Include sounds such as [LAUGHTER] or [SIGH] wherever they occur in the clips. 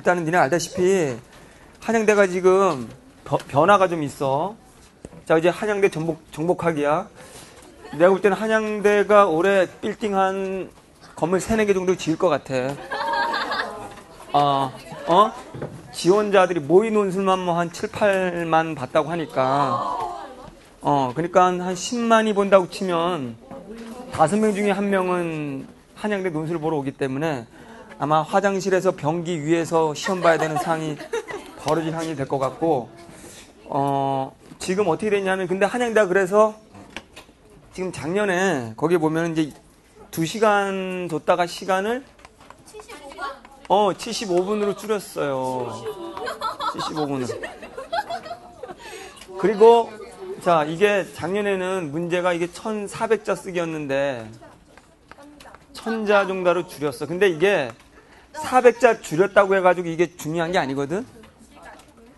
일단은 니네 알다시피 한양대가 지금 벼- 변화가 좀 있어. 자, 이제 한양대 정복, 정복하기야. 내가 볼 때는 한양대가 올해 빌딩 한 건물 세네 개 정도 지을 것 같아. 어, 어? 지원자들이 모의 논술만 뭐 한 7, 8만 봤다고 하니까. 어, 그러니까 한 10만이 본다고 치면 다섯 명 중에 한 명은 한양대 논술을 보러 오기 때문에 아마 화장실에서 변기 위에서 시험 봐야 되는 상이 벌어질 상이 될 것 같고, 어, 지금 어떻게 됐냐면, 근데 한양대가 그래서 지금 작년에 거기 보면 이제 2시간 뒀다가 시간을 75분? 어, 75분으로 줄였어요. 75분으로. 그리고, 자, 이게 작년에는 문제가 이게 1400자 쓰기였는데, 1000자 정도로 줄였어. 근데 이게 400자 줄였다고 해가지고 이게 중요한 게 아니거든?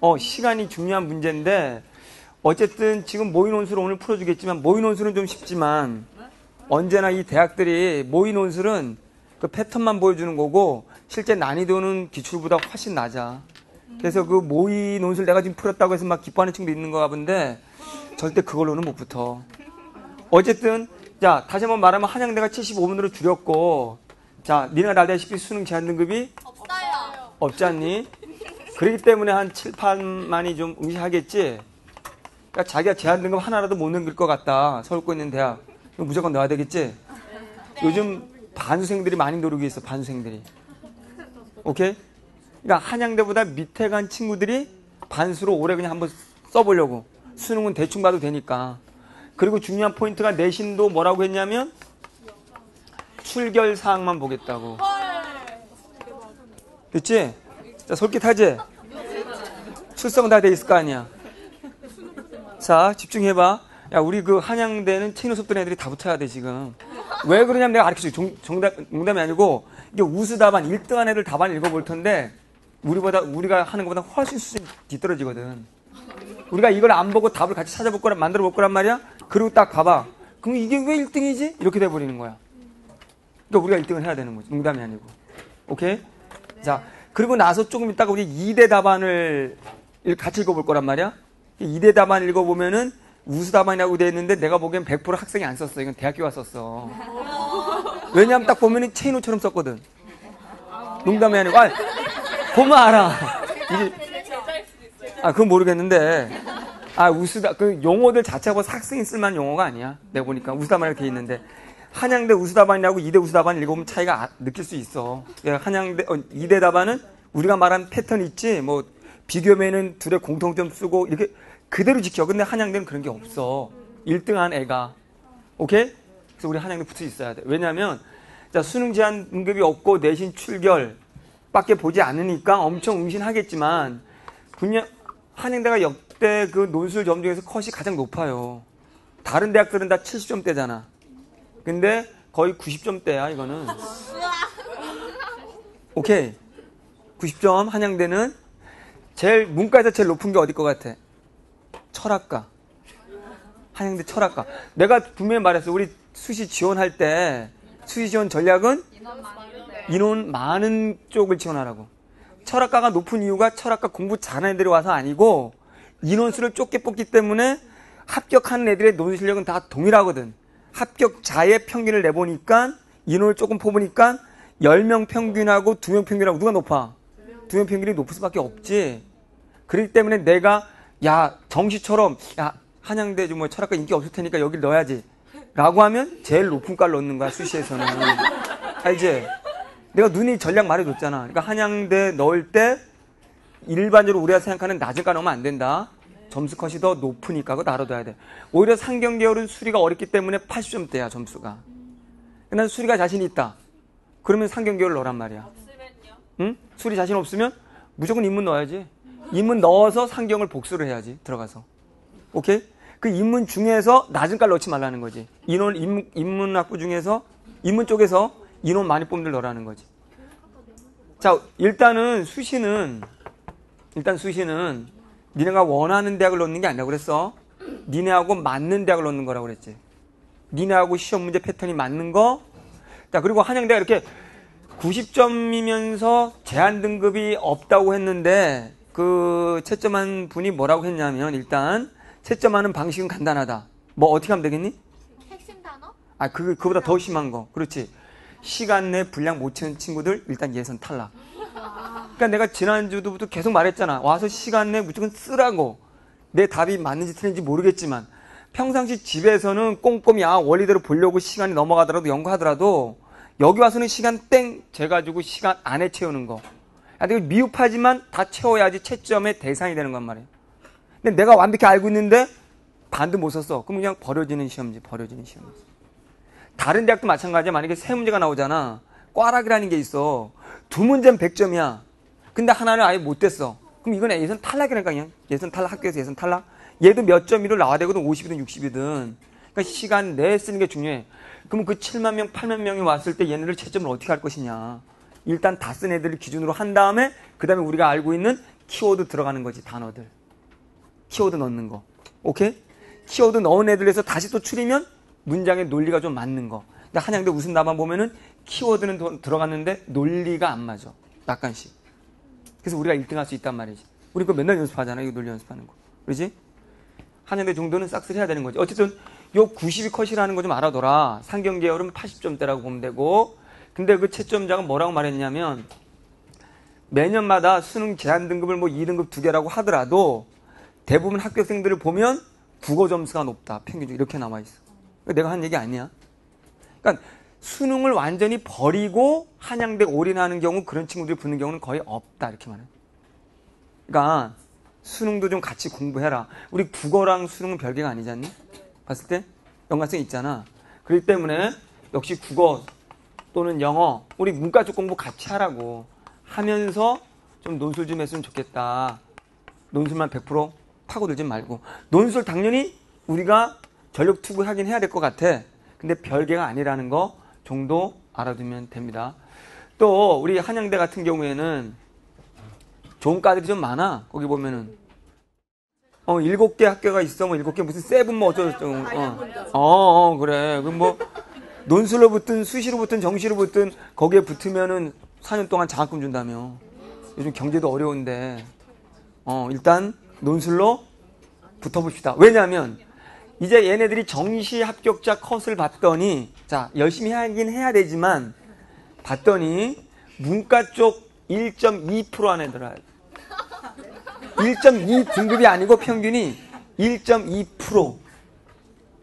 어, 시간이 중요한 문제인데, 어쨌든 지금 모의 논술을 오늘 풀어주겠지만, 모의 논술은 좀 쉽지만, 언제나 이 대학들이 모의 논술은 그 패턴만 보여주는 거고 실제 난이도는 기출보다 훨씬 낮아. 그래서 그 모의 논술 내가 지금 풀었다고 해서 막 기뻐하는 친구도 있는 거가 본데 절대 그걸로는 못 붙어. 어쨌든 자 다시 한번 말하면 한양대가 75분으로 줄였고 자 니네가 알다시피 수능 제한 등급이 없어요. 없지 않니? 그렇기 때문에 한 7, 8만이 좀 응시하겠지? 그러니까 자기가 제한 등급 하나라도 못 넘길 것 같다. 서울고 있는 대학. 그럼 무조건 넣어야 되겠지? 요즘 반수생들이 많이 노리고 있어, 반수생들이. 오케이? 그러니까 한양대보다 밑에 간 친구들이 반수로 올해 그냥 한번 써보려고. 수능은 대충 봐도 되니까. 그리고 중요한 포인트가 내신도 뭐라고 했냐면 출결 사항만 보겠다고. 됐지? 자, 솔깃하지? 출석 다 돼 있을 거 아니야. 자, 집중해봐. 야, 우리 그 한양대는 체인호 수업 듣는 애들이 다 붙어야 돼, 지금. 왜 그러냐면 내가 가르쳐 줄게. 종- 정답, 농담이 아니고, 이게 우수 답안, 1등한 애들 답안 읽어볼 텐데, 우리보다, 우리가 하는 것보다 훨씬 수준이 뒤떨어지거든. 우리가 이걸 안 보고 답을 같이 찾아볼 거란, 만들어 볼 거란 말이야? 그리고 딱 봐봐. 그럼 이게 왜 1등이지? 이렇게 돼버리는 거야. 그러니까 우리가 1등을 해야 되는 거지. 농담이 아니고. 오케이? 자, 그리고 나서 조금 있다가 우리 2대 답안을 같이 읽어볼 거란 말이야? 2대 답안 읽어보면은 우수 답안이라고 되어 있는데 내가 보기엔 100% 학생이 안 썼어. 이건 대학교가 썼어. 왜냐하면 딱 보면은 체인호처럼 썼거든. 농담이 아니고. 아, 보면 알아. 이게, 아, 그건 모르겠는데. 아, 우수다, 그 용어들 자체가 뭐 학생이 쓸만한 용어가 아니야. 내가 보니까 우수답안이라고 돼 있는데. 한양대 우수답안이라고 이대 우수답안 읽어보면 차이가 아- 느낄 수 있어. 예, 한양대, 어, 이대 답안은 우리가 말한 패턴 있지, 뭐, 비교면은 둘의 공통점 쓰고, 이렇게 그대로 지켜. 근데 한양대는 그런 게 없어. 1등한 애가. 오케이? 그래서 우리 한양대 붙어 있어야 돼. 왜냐면, 자, 수능 제한 등급이 없고 내신 출결 밖에 보지 않으니까 엄청 응신하겠지만, 분명, 한양대가 역대 그 논술 점 중에서 컷이 가장 높아요. 다른 대학들은 다 70점대잖아. 근데 거의 90점대야, 이거는. 오케이. 90점, 한양대는 제일, 문과에서 제일 높은 게 어디 것 같아? 철학과. 한양대 철학과. 내가 분명히 말했어. 우리 수시 지원할 때, 수시 지원 전략은 인원 많은 쪽을 지원하라고. 철학과가 높은 이유가 철학과 공부 잘하는 애들이 와서 아니고, 인원수를 좁게 뽑기 때문에 합격하는 애들의 논술 실력은 다 동일하거든. 합격자의 평균을 내보니까 인원을 조금 뽑으니까 10명 평균하고 2명 평균하고 누가 높아? 2명 평균이 높을 수밖에 없지. 그렇기 때문에 내가 야 정시처럼 야 한양대 좀 뭐 철학과 인기 없을 테니까 여기를 넣어야지 라고 하면 제일 높은 과를 넣는 거야 수시에서는 [LAUGHS] 알지? 내가 눈이 전략 말해줬잖아 그러니까 한양대 넣을 때 일반적으로 우리가 생각하는 낮은 과 넣으면 안 된다 점수 컷이 더 높으니까 그거 다뤄둬야 돼 오히려 상경 계열은 수리가 어렵기 때문에 80점대야 점수가 난 수리가 자신 있다 그러면 상경 계열 넣으란 말이야 응? 수리 자신 없으면 무조건 인문 넣어야지. 인문 넣어서 상경을 복수를 해야지. 들어가서. 오케이? 그 인문 중에서 낮은 깔 넣지 말라는 거지. 인원 인문, 인문학부 중에서 인문 쪽에서 인원 많이 뽑는 들 넣으라는 거지. 자, 일단은 수시는 일단 수시는 니네가 원하는 대학을 넣는 게 아니라고 그랬어. 니네하고 맞는 대학을 넣는 거라고 그랬지. 니네하고 시험 문제 패턴이 맞는 거. 자, 그리고 한양대가 이렇게 90점이면서 제한 등급이 없다고 했는데 그 채점한 분이 뭐라고 했냐면 일단 채점하는 방식은 간단하다. 뭐 어떻게 하면 되겠니? 핵심 단어? 아, 그, 그보다 더 심한 거. 그렇지. 시간 내 분량 못 채운 친구들, 일단 예선 탈락. 그러니까 내가 지난주부터 계속 말했잖아. 와서 시간 내 무조건 쓰라고. 내 답이 맞는지 틀린지 모르겠지만, 평상시 집에서는 꼼꼼히, 아, 원리대로 보려고 시간이 넘어가더라도 연구하더라도, 여기 와서는 시간 땡! 재가지고 시간 안에 채우는 거. 야, 이거 미흡하지만 다 채워야지 채점의 대상이 되는 건 말이에요. 근데 내가 완벽히 알고 있는데, 반도 못 썼어. 그럼 그냥 버려지는 시험지, 버려지는 시험지. 다른 대학도 마찬가지야. 만약에 세 문제가 나오잖아. 꽈락이라는 게 있어. 두 문제는 100점이야. 근데 하나는 아예 못 됐어. 그럼 이건 예선 탈락이라니까 그냥. 예선 탈락, 학교에서 예선 탈락. 얘도 몇 점이로 나와야 되거든. 50이든 60이든. 그러니까 시간 내에 쓰는 게 중요해. 그럼 그 7만 명, 8만 명이 왔을 때 얘네들 채점을 어떻게 할 것이냐. 일단 다 쓴 애들을 기준으로 한 다음에 그 다음에 우리가 알고 있는 키워드 들어가는 거지. 단어들. 키워드 넣는 거. 오케이? 키워드 넣은 애들에서 다시 또 추리면 문장의 논리가 좀 맞는 거. 근데 한양대 우승 답안 보면은 키워드는 도- 들어갔는데 논리가 안 맞아. 약간씩. 그래서 우리가 1등 할 수 있단 말이지. 우리 거 맨날 연습하잖아. 이거 논리 연습하는 거. 그러지? 한양대 정도는 싹쓸이 해야 되는 거지. 어쨌든 요 90이 컷이라는 거 좀 알아둬라. 상경 계열은 80점대라고 보면 되고. 근데 그 채점자가 뭐라고 말했냐면 매년마다 수능 제한 등급을 뭐 2등급 두 개라고 하더라도 대부분 합격생들을 보면 국어 점수가 높다. 평균적으로 이렇게 나와 있어. 내가 한 얘기 아니야. 그러니까 수능을 완전히 버리고 한양대 올인하는 경우 그런 친구들이 붙는 경우는 거의 없다 이렇게 말해. 그러니까 수능도 좀 같이 공부해라. 우리 국어랑 수능은 별개가 아니지 않니? 봤을 때 연관성 있잖아. 그렇기 때문에 역시 국어 또는 영어 우리 문과 쪽 공부 같이 하라고 하면서 좀 논술 좀 했으면 좋겠다. 논술만 100% 파고들지 말고 논술 당연히 우리가 전력 투구하긴 해야 될 것 같아. 근데 별개가 아니라는 거 정도 알아두면 됩니다. 또 우리 한양대 같은 경우에는 좋은 과들이 좀 많아. 거기 보면은 어 일곱 개 학교가 있어. 뭐 일곱 개 무슨 세븐 뭐 어쩌고저쩌고. 어. 어, 어 그래. 그뭐 논술로 붙든 수시로 붙든 정시로 붙든 거기에 붙으면은 4년 동안 장학금 준다며. 요즘 경제도 어려운데 어 일단 논술로 붙어봅시다. 왜냐하면 이제 얘네들이 정시 합격자 컷을 봤더니 자 열심히 하긴 해야 되지만 봤더니 문과 쪽 1.2% 안에 들어야 돼. 1.2 등급이 아니고 평균이 1.2%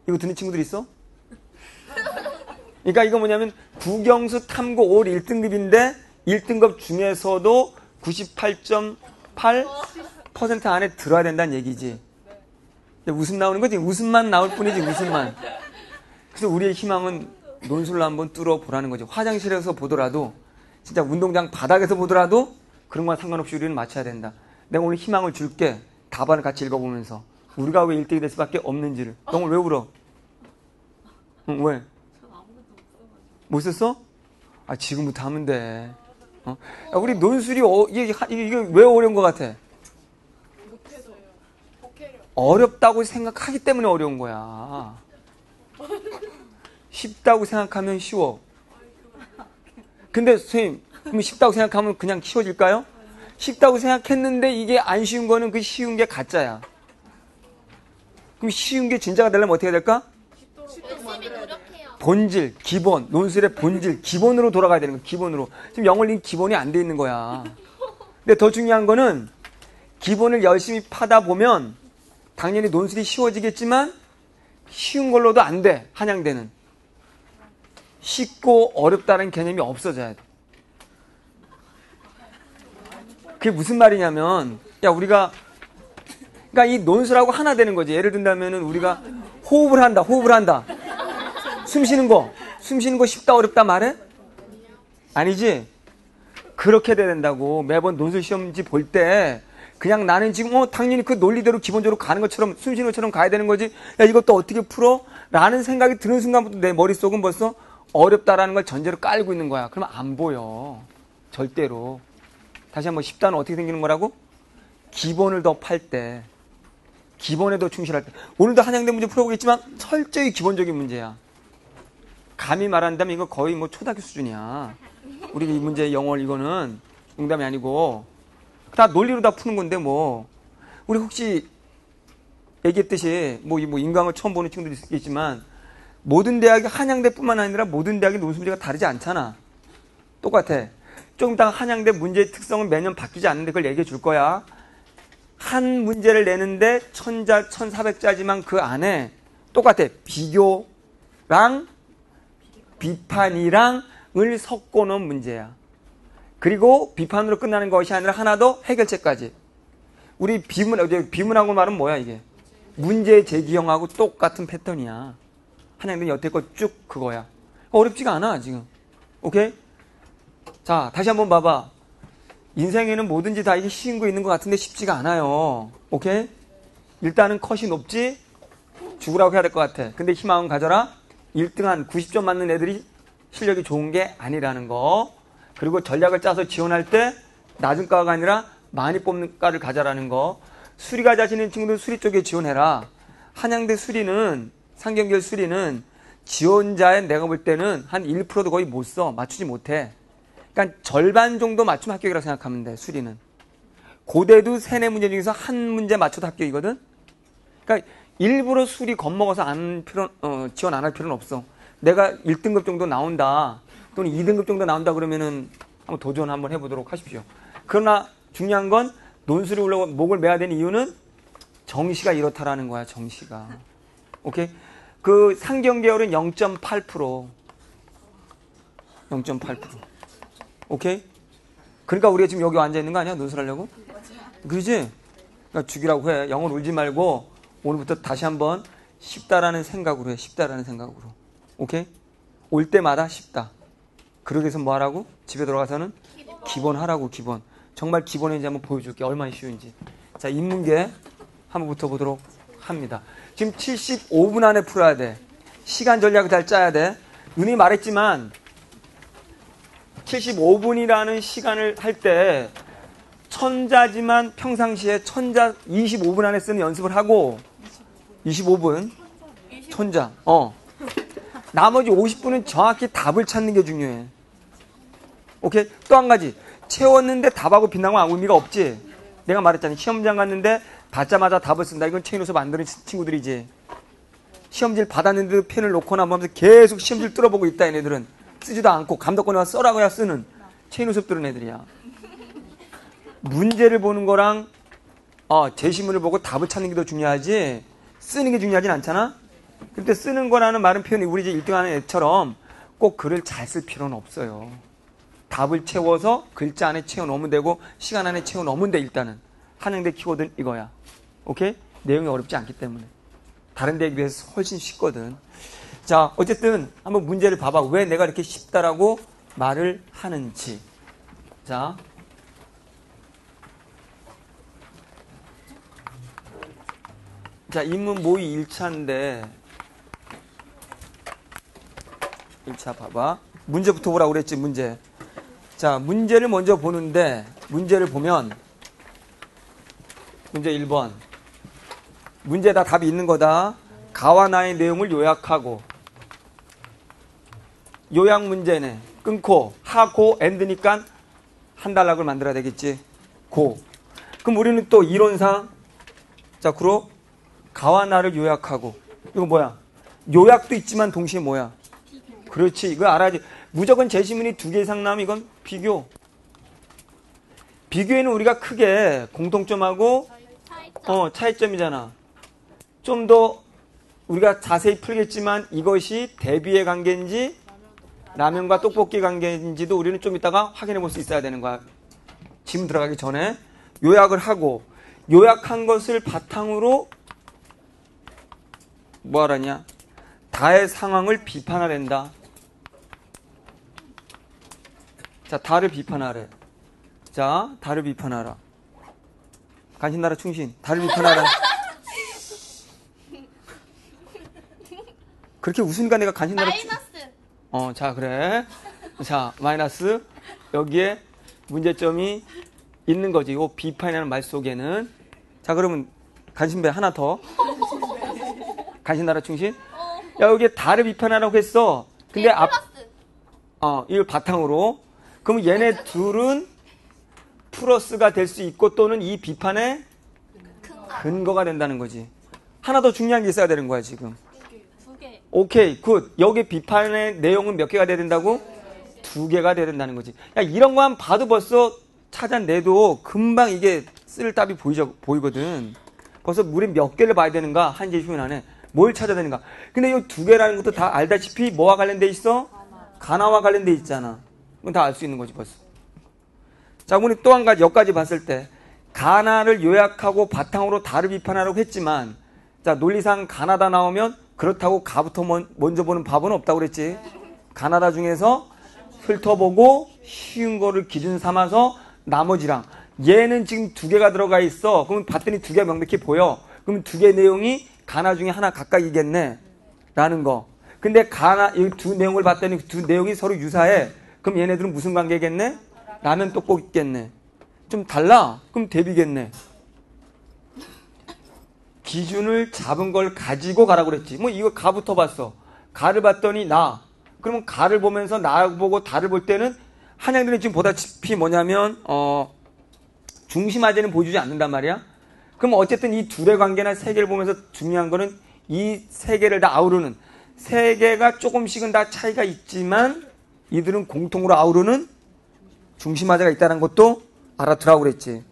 이거 듣는 친구들 있어? 그러니까 이거 뭐냐면 국영수 탐구 올 1등급인데 1등급 중에서도 98.8% 안에 들어야 된다는 얘기지. 웃음 나오는 거지. 웃음만 나올 뿐이지, 웃음만. 그래서 우리의 희망은 논술로 한번 뚫어 보라는 거지. 화장실에서 보더라도, 진짜 운동장 바닥에서 보더라도 그런 건 상관없이 우리는 맞춰야 된다. 내가 오늘 희망을 줄게. 답안을 같이 읽어보면서. 우리가 왜 1등이 될 수밖에 없는지를. 너 오늘 왜 울어? 응, 왜? 못 썼어? 아, 지금부터 하면 돼. 어? 야, 우리 논술이, 어, 이게, 이게 왜 어려운 것 같아? 어렵다고 생각하기 때문에 어려운 거야. 쉽다고 생각하면 쉬워. 근데 선생님, 그럼 쉽다고 생각하면 그냥 쉬워질까요? 쉽다고 생각했는데 이게 안 쉬운 거는 그 쉬운 게 가짜야. 그럼 쉬운 게 진짜가 되려면 어떻게 해야 될까? 본질, 기본, 논술의 본질, 기본으로 돌아가야 되는 거야, 기본으로. 지금 영어는 기본이 안 돼 있는 거야. 근데 더 중요한 거는 기본을 열심히 파다 보면 당연히 논술이 쉬워지겠지만 쉬운 걸로도 안 돼, 한양대는. 쉽고 어렵다는 개념이 없어져야 돼. 그게 무슨 말이냐면, 야, 우리가, 그러니까 이 논술하고 하나 되는 거지. 예를 든다면은 우리가 호흡을 한다, 호흡을 한다. 숨 쉬는 거, 숨 쉬는 거 쉽다 어렵다 말해? 아니지? 그렇게 돼야 된다고. 매번 논술 시험지 볼 때 그냥 나는 지금 어 당연히 그 논리대로 기본적으로 가는 것처럼 숨 쉬는 것처럼 가야 되는 거지. 야 이것도 어떻게 풀어? 라는 생각이 드는 순간부터 내 머릿속은 벌써 어렵다라는 걸 전제로 깔고 있는 거야. 그러면 안 보여. 절대로. 다시 한번 쉽다는 어떻게 생기는 거라고? 기본을 더 팔 때. 기본에 더 충실할 때. 오늘도 한양대 문제 풀어보겠지만 철저히 기본적인 문제야. 감히 말한다면 이거 거의 뭐 초등학교 수준이야. 우리 이 문제 영어 이거는 농담이 아니고 다 논리로 다 푸는 건데 뭐 우리 혹시 얘기했듯이 뭐, 이뭐 인강을 처음 보는 친구들이 있겠지만 모든 대학이 한양대뿐만 아니라 모든 대학의 논술 문제가 다르지 않잖아. 똑같아. 조금 이따 한양대 문제의 특성은 매년 바뀌지 않는데 그걸 얘기해 줄 거야. 한 문제를 내는데 천자, 천사백자지만 그 안에 똑같아. 비교랑 비판이랑을 섞어 놓은 문제야. 그리고 비판으로 끝나는 것이 아니라 하나 더 해결책까지. 우리 비문, 비문하고 말은 뭐야 이게? 문제 제기형하고 똑같은 패턴이야. 한양대 여태껏 쭉 그거야. 어렵지가 않아 지금. 오케이? 자 다시 한번 봐봐. 인생에는 뭐든지 다 이게 쉬운 거 있는 것 같은데 쉽지가 않아요. 오케이? 일단은 컷이 높지? 죽으라고 해야 될 것 같아. 근데 희망은 가져라. 1등 한 90점 맞는 애들이 실력이 좋은 게 아니라는 거. 그리고 전략을 짜서 지원할 때 낮은 과가 아니라 많이 뽑는 과를 가져라는 거. 수리가 자신 있는 친구들 수리 쪽에 지원해라. 한양대 수리는 상경결 수리는 지원자의 내가 볼 때는 한 1%도 거의 못 써. 맞추지 못해. 그러니까 절반 정도 맞추면 합격이라고 생각하면 돼. 수리는. 고대도 세네 문제 중에서 한 문제 맞춰도 합격이거든. 그러니까 일부러 수리 겁먹어서 안 필요 어, 지원 안 할 필요는 없어. 내가 1등급 정도 나온다. 또는 2등급 정도 나온다 그러면은 한번 도전 한번 해보도록 하십시오. 그러나 중요한 건 논술이 올라고 목을 매야 되는 이유는 정시가 이렇다라는 거야. 정시가. 오케이. 그 상경 계열은 0.8%. 0.8%. 오케이? 그러니까 우리가 지금 여기 앉아 있는 거 아니야? 논술하려고? 그러지? 그러니까 죽이라고 해. 영어로 울지 말고 오늘부터 다시 한번 쉽다라는 생각으로 해. 쉽다라는 생각으로. 오케이? 올 때마다 쉽다. 그러기 위해서 뭐 하라고? 집에 돌아가서는 기본 하라고 기본. 정말 기본인지 한번 보여줄게. 얼마나 쉬운지. 자, 인문계 한번 붙어보도록 합니다. 지금 75분 안에 풀어야 돼. 시간 전략을 잘 짜야 돼. 눈이 말했지만 75분이라는 시간을 할 때 천자지만 평상시에 천자 25분 안에 쓰는 연습을 하고 25분 천자 어 나머지 50분은 정확히 답을 찾는 게 중요해. 오케이? 또 한 가지. 채웠는데 답하고 건 아무 의미가 없지. 내가 말했잖아. 시험장 갔는데 받자마자 답을 쓴다. 이건 체인호서 만드는 친구들이지. 시험지를 받았는데도 펜을 놓거나 뭐 하면서 계속 시험지를 뚫어보고 있다 얘네들은. 쓰지도 않고 감독권에 와서 써라고 야 쓰는 체인호 수업 들은 애들이야. 문제를 보는 거랑 어, 제시문을 보고 답을 찾는 게 더 중요하지. 쓰는 게 중요하진 않잖아. 근데 쓰는 거라는 말은 표현이 우리 이제 1등 하는 애처럼 꼭 글을 잘 쓸 필요는 없어요. 답을 채워서 글자 안에 채워 넣으면 되고 시간 안에 채워 넣으면 돼 일단은 한양대 키워드는 이거야. 오케이? 내용이 어렵지 않기 때문에 다른 데에 비해서 훨씬 쉽거든. 자, 어쨌든 한번 문제를 봐봐. 왜 내가 이렇게 쉽다라고 말을 하는지. 자. 자, 인문 모의 1차인데 1차 봐봐. 문제부터 보라고 그랬지, 문제. 자, 문제를 먼저 보는데 문제를 보면 문제 1번. 문제 다 답이 있는 거다. 가와 나의 내용을 요약하고 요약 문제네. 끊고 하고 엔드니까 한 단락을 만들어야 되겠지. 고. 그럼 우리는 또 이론상 자, 그로 가와 나를 요약하고 이거 뭐야? 요약도 있지만 동시에 뭐야? 그렇지. 이거 알아야지. 무조건 제시문이 두 개 이상 나오면 이건 비교. 비교에는 우리가 크게 공통점하고 차이점. 어, 차이점이잖아. 좀 더 우리가 자세히 풀겠지만 이것이 대비의 관계인지 라면과 떡볶이 관계인지도 우리는 좀 이따가 확인해 볼 수 있어야 되는 거야. 짐 들어가기 전에 요약을 하고 요약한 것을 바탕으로 뭐 하라냐? 다의 상황을 비판하랜다. 자, 다를 비판하래. 자, 다를 비판하라. 간신나라 충신, 다를 비판하라. 그렇게 웃으니까 내가 간신나라 충... 마이너스. 어, 자, 그래. 자, 마이너스. 여기에 문제점이 있는 거지. 요 비판이라는 말 속에는. 자, 그러면 간신배 하나 더. 간신나라 충신. 야, 여기에 다를 비판하라고 했어. 근데 네, 앞. 어, 이걸 바탕으로. 그럼 얘네 둘은 플러스가 될 수 있고 또는 이 비판의 근거가 된다는 거지. 하나 더 중요한 게 있어야 되는 거야, 지금. 오케이, good. 여기 비판의 내용은 몇 개가 돼야 된다고? 두 개가 돼야 된다는 거지. 야, 이런 거만 봐도 벌써 찾아내도 금방 이게 쓸 답이 보이죠, 보이거든. 벌써 우리 몇 개를 봐야 되는가? 한 제시문 안에. 뭘 찾아야 되는가? 근데 이 두 개라는 것도 다 알다시피 뭐와 관련돼 있어? 가나와 관련돼 있잖아. 그건 다 알 수 있는 거지, 벌써. 자, 우리 또 한 가지, 여기까지 봤을 때, 가나를 요약하고 바탕으로 다를 비판하라고 했지만, 자, 논리상 가나다 나오면 그렇다고 가부터 먼- 먼저 보는 밥은 없다고 그랬지. 가나다 중에서 훑어보고 쉬운 거를 기준 삼아서 나머지랑 얘는 지금 두 개가 들어가 있어. 그럼 봤더니 두 개가 명백히 보여. 그럼 두 개 내용이 가나 중에 하나 각각이겠네. 라는 거. 근데 가나 이 두 내용을 봤더니 그두 내용이 서로 유사해. 그럼 얘네들은 무슨 관계겠네? 라면 떡볶이 있겠네. 좀 달라? 그럼 대비겠네. 기준을 잡은 걸 가지고 가라고 그랬지. 뭐 이거 가부터 봤어. 가를 봤더니 나. 그러면 가를 보면서 나 보고 다를 볼 때는 한양들은 지금 보다시피 뭐냐면 어 중심화제는 보여주지 않는단 말이야. 그럼 어쨌든 이 둘의 관계나 세 개를 보면서 중요한 거는 이 세 개를 다 아우르는 세 개가 조금씩은 다 차이가 있지만 이들은 공통으로 아우르는 중심화제가 있다는 것도 알아두라고 그랬지.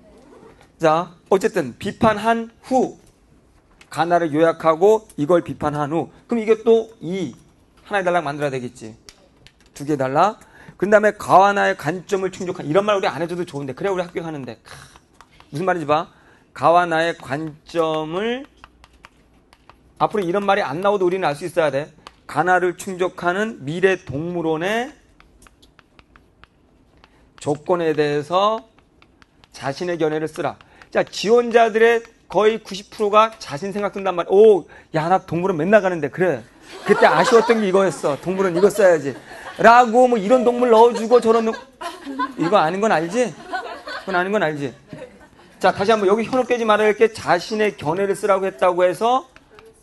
자, 어쨌든 비판한 후 가나를 요약하고 이걸 비판한 후 그럼 이게 또 이 하나의 단락 만들어야 되겠지. 두개 달라. 그 다음에 가와 나의 관점을 충족한 이런 말 우리 안 해줘도 좋은데 그래 우리 가는데 캬, 무슨 말인지 봐. 가와 나의 관점을 앞으로 이런 말이 안 나오도 우리는 알 수 있어야 돼. 가나를 충족하는 미래 동물원의 조건에 대해서 자신의 견해를 쓰라. 자, 지원자들의 거의 90%가 자신 생각 든단 말이야. 오, 야, 나 동물원 맨날 가는데. 그래. 그때 아쉬웠던 게 이거였어. 동물원 이거 써야지. 라고 뭐 이런 동물 넣어주고 저런 동... 이거 아닌 건 알지? 그건 아닌 건 알지? 자, 다시 한번 여기 현혹 깨지 말아야 할 게 자신의 견해를 쓰라고 했다고 해서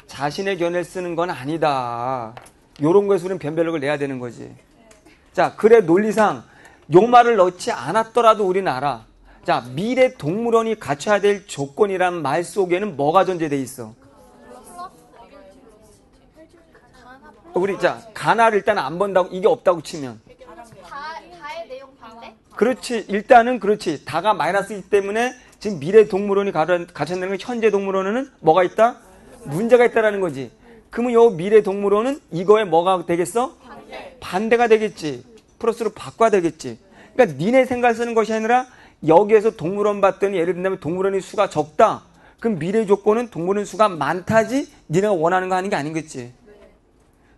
자신의 견해를 쓰는 건 아니다. 요런 거에서 우리는 변별력을 내야 되는 거지. 자, 그래 논리상 요 말을 넣지 않았더라도 알아. 자, 미래 동물원이 갖춰야 될 조건이란 말 속에는 뭐가 존재돼 있어? 우리 자 가나를 일단 안 본다고 이게 없다고 치면? 그렇지 일단은 그렇지 다가 마이너스이기 때문에 지금 미래 동물원이 갖춰내는 건 현재 동물원에는 뭐가 있다 문제가 있다라는 거지 그러면 요 미래 동물원은 이거에 뭐가 되겠어 반대. 반대가 되겠지 플러스로 바꿔야 되겠지 그러니까 니네 생각을 쓰는 것이 아니라 여기에서 동물원 봤더니 예를 들면 동물원의 수가 적다 그럼 미래 조건은 동물원 수가 많다지 니네가 원하는 거 하는 게 아닌겠지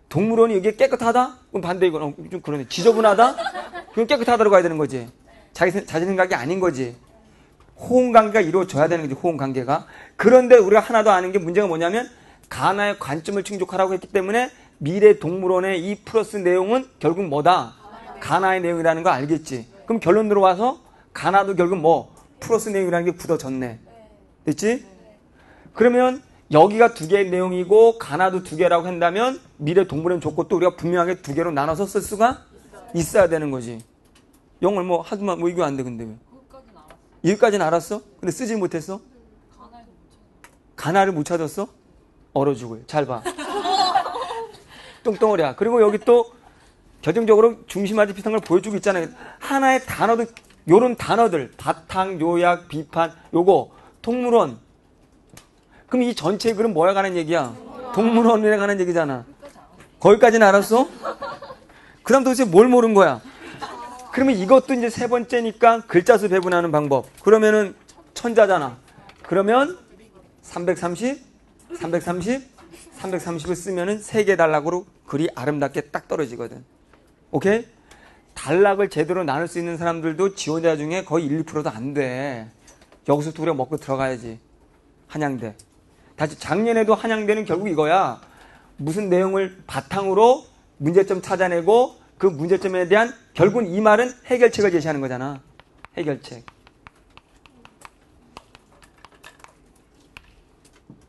동물원이 여기에 깨끗하다? 그럼 반대 이건 어, 좀 그러네. 지저분하다? 그럼 깨끗하다로 가야 되는 거지. 자기 생- 자기 생각이 아닌 거지. 호응 관계가 이루어져야 되는 거지. 호응 관계가. 그런데 우리가 하나 더 아는 게 문제가 뭐냐면 가나의 관점을 충족하라고 했기 때문에 미래 동물원의 이 플러스 내용은 결국 뭐다? 가나의 내용이라는 거 알겠지. 그럼 결론 들어와서 가나도 결국 뭐 플러스 내용이라는 게 굳어졌네. 됐지? 그러면 여기가 두 개의 내용이고 가나도 두 개라고 한다면 미래 동물원 조건도 우리가 분명하게 두 개로 나눠서 쓸 수가 있어야 되는 거지. 영어를 뭐 하지만 뭐 이거 안 돼 근데 왜? 여기까지는 알았어? 근데 쓰지 못했어? 가나를 못 찾았어? 얼어 죽을. 잘 봐. [LAUGHS] 똥덩어리야. 그리고 여기 또 결정적으로 중심화지 비슷한 걸 보여주고 있잖아요. 하나의 단어들, 요런 단어들, 바탕, 요약, 비판, 요거, 동물원. 그럼 이 전체 글은 뭐에 관한 얘기야? 동물원에 관한 얘기잖아. 거기까지는 알았어? 그 다음 도대체 뭘 모른 거야? 그러면 이것도 이제 세 번째니까 글자 수 배분하는 방법. 그러면은 천자잖아. 그러면 330, 330, 330을 쓰면은 세개 단락으로 글이 아름답게 딱 떨어지거든. 오케이? 단락을 제대로 나눌 수 있는 사람들도 지원자 중에 거의 1, 2%도 안 돼. 여기서부터 우리가 먹고 들어가야지. 한양대. 다시 작년에도 한양대는 결국 이거야. 무슨 내용을 바탕으로 문제점 찾아내고 그 문제점에 대한 결국은 이 말은 해결책을 제시하는 거잖아. 해결책.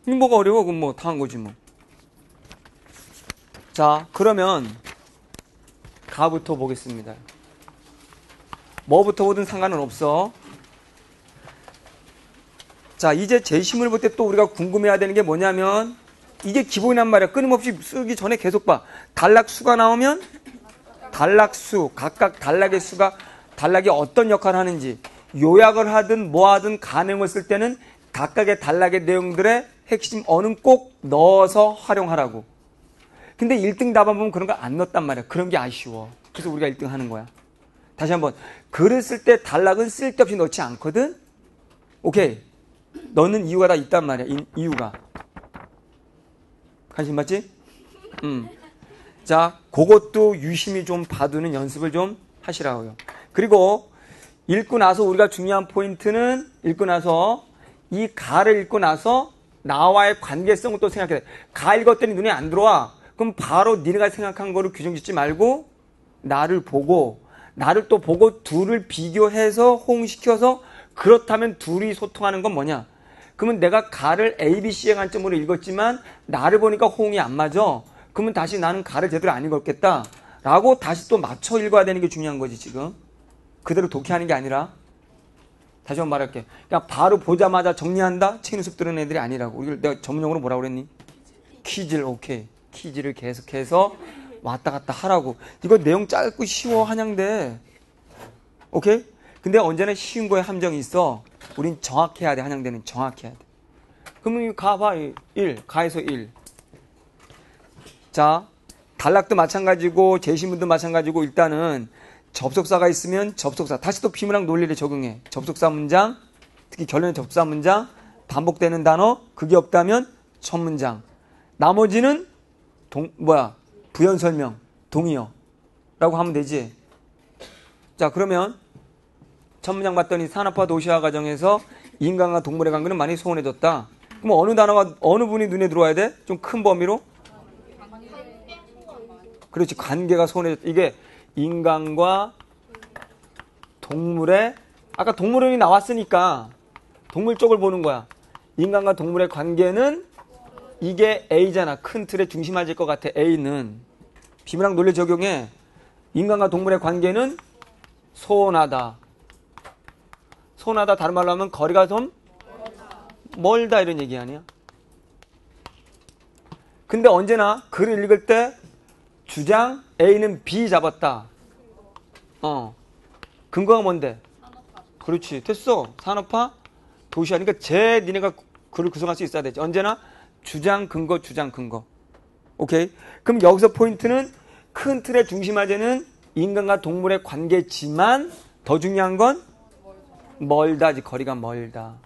이 뭐가 어려워? 그럼 뭐다한 거지 뭐. 자, 그러면 가부터 보겠습니다. 뭐부터 보든 상관은 없어. 자, 이제 제시문을 볼 때 또 우리가 궁금해야 되는 게 뭐냐면 이게 기본이란 말이야. 끊임없이 쓰기 전에 계속 봐. 단락수가 나오면 단락수, 각각 단락의 수가 단락이 어떤 역할을 하는지 요약을 하든 뭐 하든 가능을 쓸 때는 각각의 단락의 내용들의 핵심 어는 꼭 넣어서 활용하라고. 근데 1등 답안 보면 그런 거 안 넣었단 말이야. 그런 게 아쉬워. 그래서 우리가 1등 하는 거야. 다시 한번. 글을 쓸 때 단락은 쓸데없이 넣지 않거든? 오케이. 넣는 이유가 다 있단 말이야. 이, 이유가. 관심 받지? 음. 자, 그것도 유심히 좀 봐두는 연습을 좀 하시라고요. 그리고 읽고 나서 우리가 중요한 포인트는 읽고 나서 이 가를 읽고 나서 나와의 관계성을 또 생각해. 가 읽었더니 눈에 안 들어와. 그럼 바로 니네가 생각한 거를 규정 짓지 말고 나를 보고 나를 또 보고 둘을 비교해서 호응시켜서 그렇다면 둘이 소통하는 건 뭐냐? 그러면 내가 가를 A, B, C의 관점으로 읽었지만 나를 보니까 호응이 안 맞아. 그러면 다시 나는 가를 제대로 안 읽었겠다. 라고 다시 또 맞춰 읽어야 되는 게 중요한 거지, 지금. 그대로 독해하는 게 아니라. 다시 한번 말할게. 그냥 바로 보자마자 정리한다? 책 연습 들은 애들이 아니라고. 우리 내가 전문용어로 뭐라고 그랬니? 퀴즈를, 오케이. 퀴즈를 계속해서 왔다 갔다 하라고. 이거 내용 짧고 쉬워, 한양대. 오케이? 근데 언제나 쉬운 거에 함정이 있어. 우린 정확해야 돼, 한양대는 정확해야 돼. 그러면 가봐, 1. 가에서 1. 자, 단락도 마찬가지고, 제시문도 마찬가지고, 일단은 접속사가 있으면 접속사. 다시 또 비문학 논리를 적용해. 접속사 문장, 특히 결론의 접속사 문장, 반복되는 단어, 그게 없다면 첫 문장. 나머지는 동, 뭐야, 부연 설명, 동의어. 라고 하면 되지. 자, 그러면 첫 문장 봤더니 산업화 도시화 과정에서 인간과 동물의 관계는 많이 소원해졌다. 그럼 어느 단어가, 어느 분이 눈에 들어와야 돼? 좀 큰 범위로? 그렇지. 관계가 소원해졌다. 이게 인간과 동물의, 아까 동물원이 나왔으니까 동물 쪽을 보는 거야. 인간과 동물의 관계는 이게 A잖아. 큰 틀의 중심화질 것 같아. A는. 비문학 논리 적용해. 인간과 동물의 관계는 소원하다. 소원하다 다른 말로 하면 거리가 좀 멀다 이런 얘기 아니야? 근데 언제나 글을 읽을 때 주장 A는 B 잡았다. 어. 근거가 뭔데? 그렇지. 됐어. 산업화 도시화. 그러니까 제 니네가 글을 구성할 수 있어야 되지. 언제나 주장 근거 주장 근거. 오케이? 그럼 여기서 포인트는 큰 틀의 중심 화제는 인간과 동물의 관계지만 더 중요한 건 멀다지 거리가 멀다.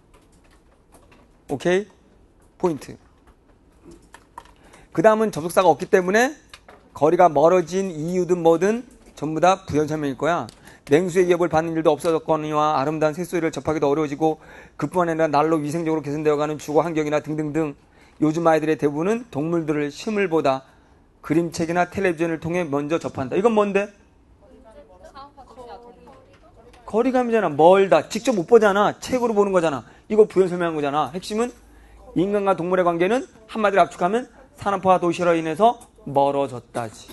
오케이? 포인트. 그 다음은 접속사가 없기 때문에 거리가 멀어진 이유든 뭐든 전부 다 부연 설명일 거야. 냉수의 기업을 받는 일도 없어졌거니와 아름다운 새소리를 접하기도 어려워지고 그뿐 아니라 날로 위생적으로 개선되어가는 주거 환경이나 등등등 요즘 아이들의 대부분은 동물들을 식물보다 그림책이나 텔레비전을 통해 먼저 접한다. 이건 뭔데? 거리감이잖아. 멀다. 직접 못 보잖아. 책으로 보는 거잖아. 이거 부연 설명한 거잖아. 핵심은 인간과 동물의 관계는 한마디로 압축하면 산업화 도시로 인해서 멀어졌다지.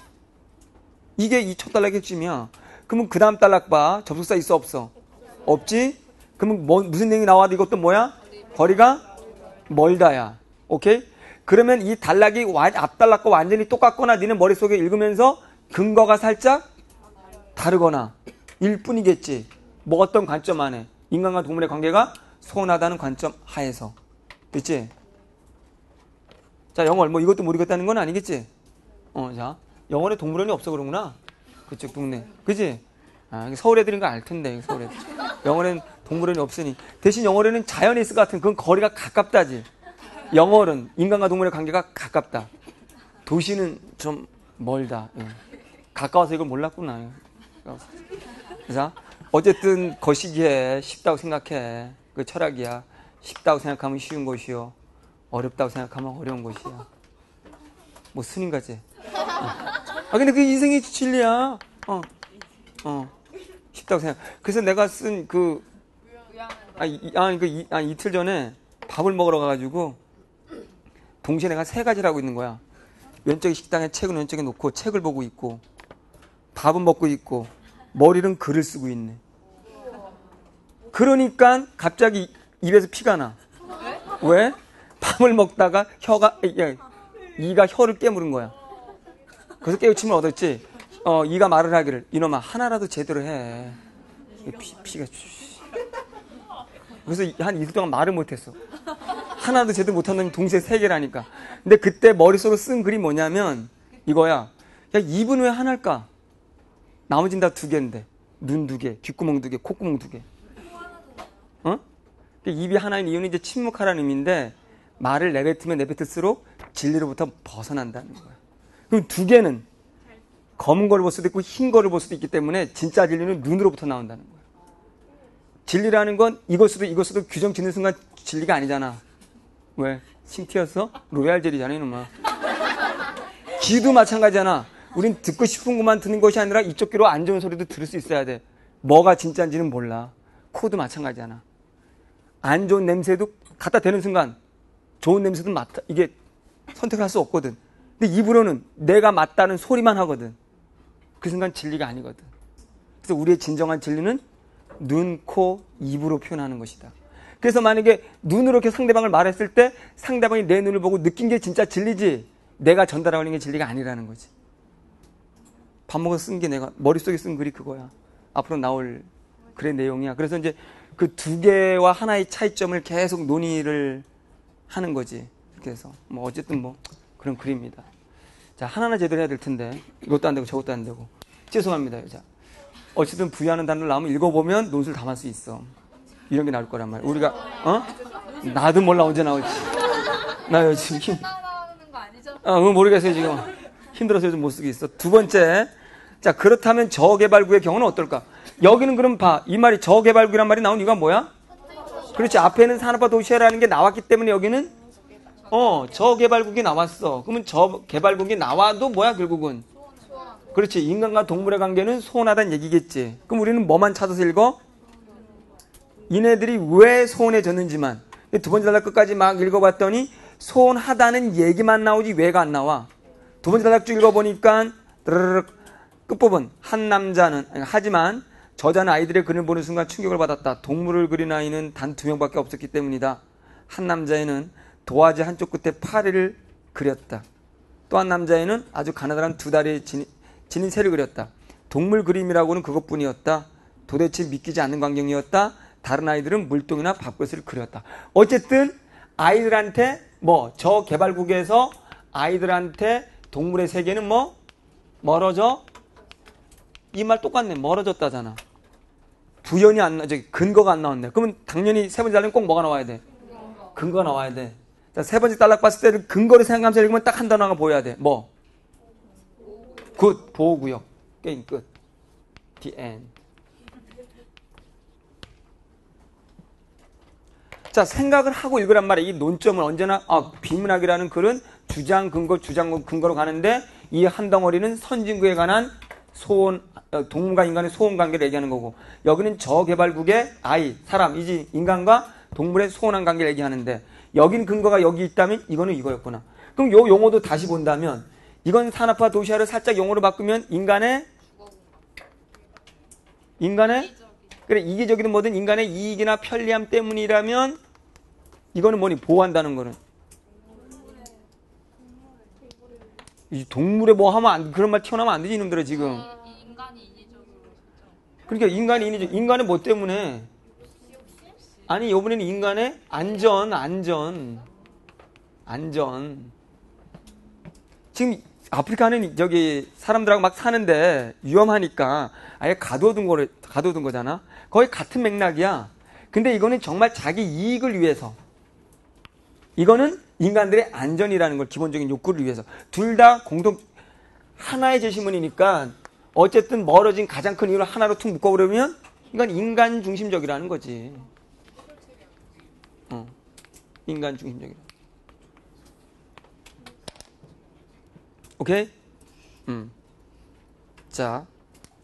이게 이 첫 단락의 핵심이야. 그러면 그 다음 단락 봐. 접속사 있어 없어? 없지? 그러면 뭐, 무슨 내용이 나와도 이것도 뭐야? 거리가 멀다야. 오케이? 그러면 이 단락이 와- 앞 단락과 완전히 똑같거나 니네 머릿속에 읽으면서 근거가 살짝 다르거나 일 뿐이겠지. 뭐 어떤 관점 안에 인간과 동물의 관계가 소원하다는 관점 하에서. 됐지? 자, 영월 뭐 이것도 모르겠다는 건 아니겠지? 어, 자. 영월에 동물원이 없어 그런구나. 그쪽 동네. 그지? 아, 서울 애들인 거알 텐데, 서울 애들. 영월엔 동물원이 없으니. 대신 영월에는 자연이 있을 것 같은 그건 거리가 가깝다지. 영월은 인간과 동물의 관계가 가깝다. 도시는 좀 멀다. 예. 가까워서 이걸 몰랐구나. 그래서 어쨌든 거시기에 쉽다고 생각해. 그 철학이야. 쉽다고 생각하면 쉬운 것이요. 어렵다고 생각하면 어려운 것이야. 뭐 스님같이. 아 근데 그 인생이 진리야. 어, 어, 쉽다고 생각. 그래서 내가 쓴 그, 아, 이, 아니 그 이, 아, 이틀 전에 밥을 먹으러 가가지고 동시에 내가 세 가지를 하고 있는 거야. 왼쪽에 식당에 책은 왼쪽에 놓고 책을 보고 있고 밥은 먹고 있고 머리는 글을 쓰고 있네. 그러니까 갑자기 입에서 피가 나. 왜? 밥을 먹다가 혀가, 야, 이가 혀를 깨물은 거야. 그래서 깨우침을 얻었지. 어, 이가 말을 하기를, 이놈아, 하나라도 제대로 해. 피, 피가. 쭉. 그래서 한 이틀 동안 말을 못했어. 하나도 제대로 놈이 동시에 세 개라니까. 근데 그때 머릿속으로 쓴 글이 뭐냐면, 이거야. 야, 입은 왜 하나일까? 나머진 다 두 개인데. 눈 두 개, 귓구멍 두 개, 콧구멍 두 개. 어? 입이 하나인 이유는 이제 침묵하라는 의미인데, 말을 내뱉으면 내뱉을수록 진리로부터 벗어난다는 거야. 그럼 두 개는 검은 거를 볼 수도 있고 흰 거를 볼 수도 있기 때문에 진짜 진리는 눈으로부터 나온다는 거야. 진리라는 건 이걸 수도 규정 짓는 순간 진리가 아니잖아. 왜? 싱티였어? 로얄 젤이잖아, 이놈아. 귀도 마찬가지잖아. 우린 듣고 싶은 것만 듣는 것이 아니라 이쪽 귀로 안 좋은 소리도 들을 수 있어야 돼. 뭐가 진짜인지는 몰라. 코도 마찬가지잖아. 안 좋은 냄새도 갖다 대는 순간 좋은 냄새도 맡아 이게 선택을 할수 없거든. 근데 입으로는 내가 맞다는 소리만 하거든. 그 순간 진리가 아니거든. 그래서 우리의 진정한 진리는 눈, 코, 입으로 표현하는 것이다. 그래서 만약에 눈으로 이렇게 상대방을 말했을 때 상대방이 내 눈을 보고 느낀 게 진짜 진리지 내가 전달하는 게 진리가 아니라는 거지. 밥 먹어 쓴게 내가 머릿속에 쓴 글이 그거야. 앞으로 나올 글의 내용이야. 그래서 이제 그 두 개와 하나의 차이점을 계속 논의를 하는 거지. 이렇게 해서 뭐 어쨌든 뭐 그런 글입니다. 자 하나는 제대로 해야 될 텐데 이것도 안 되고 저것도 안 되고 죄송합니다. 자 어쨌든 부여하는 단어를 나오면 읽어보면 논술 담을 수 있어. 이런 게 나올 거란 말이야. 우리가 어 나도 몰라 언제 나올지. 나 요즘 힘 아니죠? 어, 모르겠어요, 지금. 힘들어서 요즘 못 쓰고 있어. 두 번째. 자, 그렇다면 저개발구의 경우는 어떨까? 여기는 그럼 봐. 이 말이 저개발구란 말이 나온 이유가 뭐야? 그렇지. 앞에는 산업화 도시화라는 게 나왔기 때문에 여기는 어, 저개발국이 나왔어. 그러면 저개발국이 나와도 뭐야, 결국은? 그렇지. 인간과 동물의 관계는 소원하다는 얘기겠지. 그럼 우리는 뭐만 찾아서 읽어? 이네들이 왜 소원해졌는지만. 두 번째 단락 끝까지 막 읽어봤더니 소원하다는 얘기만 나오지 왜가 안 나와. 두 번째 단락 쭉 읽어보니까 끝부분 한 남자는 하지만 저자는 아이들의 그림을 보는 순간 충격을 받았다. 동물을 그린 아이는 단 두 명밖에 없었기 때문이다. 한 남자애는 도화지 한쪽 끝에 파리를 그렸다. 또 한 남자애는 아주 가느다란 두 다리에 지닌 새를 그렸다. 동물 그림이라고는 그것뿐이었다. 도대체 믿기지 않는 광경이었다. 다른 아이들은 물동이나 밥그릇을 그렸다. 어쨌든 아이들한테 뭐 저 개발국에서 아이들한테 동물의 세계는 뭐 멀어져 이 말 똑같네 멀어졌다잖아. 부연이 안 나, 저기 근거가 안 나왔네. 그러면 당연히 세 번째 달락은 꼭 뭐가 나와야 돼? 근거가 나와야 돼. 자, 세 번째 단락 봤을 때는 근거를 생각하면서 읽으면 딱 한 단어가 보여야 돼. 뭐? good, 보호구역. 게임 끝. The end. 자, 생각을 하고 읽으란 말이야. 이 논점은 언제나, 아, 비문학이라는 글은 주장, 근거, 주장, 근거로 가는데 이 한 덩어리는 선진국에 관한 소원, 어, 동물과 인간의 소원 관계를 얘기하는 거고 여기는 저개발국의 아이, 사람이지 인간과 동물의 소원한 관계를 얘기하는데 여긴 근거가 여기 있다면 이거는 이거였구나. 그럼 요 용어도 다시 본다면 이건 산업화 도시화를 살짝 용어로 바꾸면 인간의 인간의 그래 이기적이든 뭐든 인간의 이익이나 편리함 때문이라면 이거는 뭐니? 보호한다는 거는. 이 동물에 뭐 하면 안, 그런 말 튀어나오면 안 되지 이놈들아 지금. 그러니까 인간이 인위적 인간의 뭐 때문에? 아니 이번에는 인간의 안전 안전. 안전. 지금 아프리카는 저기 사람들하고 막 사는데 위험하니까 아예 가둬둔 거를 가둬둔 거잖아 거의 같은 맥락이야 근데 이거는 정말 자기 이익을 위해서 이거는 인간들의 안전이라는 걸 기본적인 욕구를 위해서 둘 다 공동 하나의 제시문이니까 어쨌든 멀어진 가장 큰 이유를 하나로 툭 묶어버리면 이건 인간 중심적이라는 거지. 어, 인간 중심적이라. 오케이? 음. 자,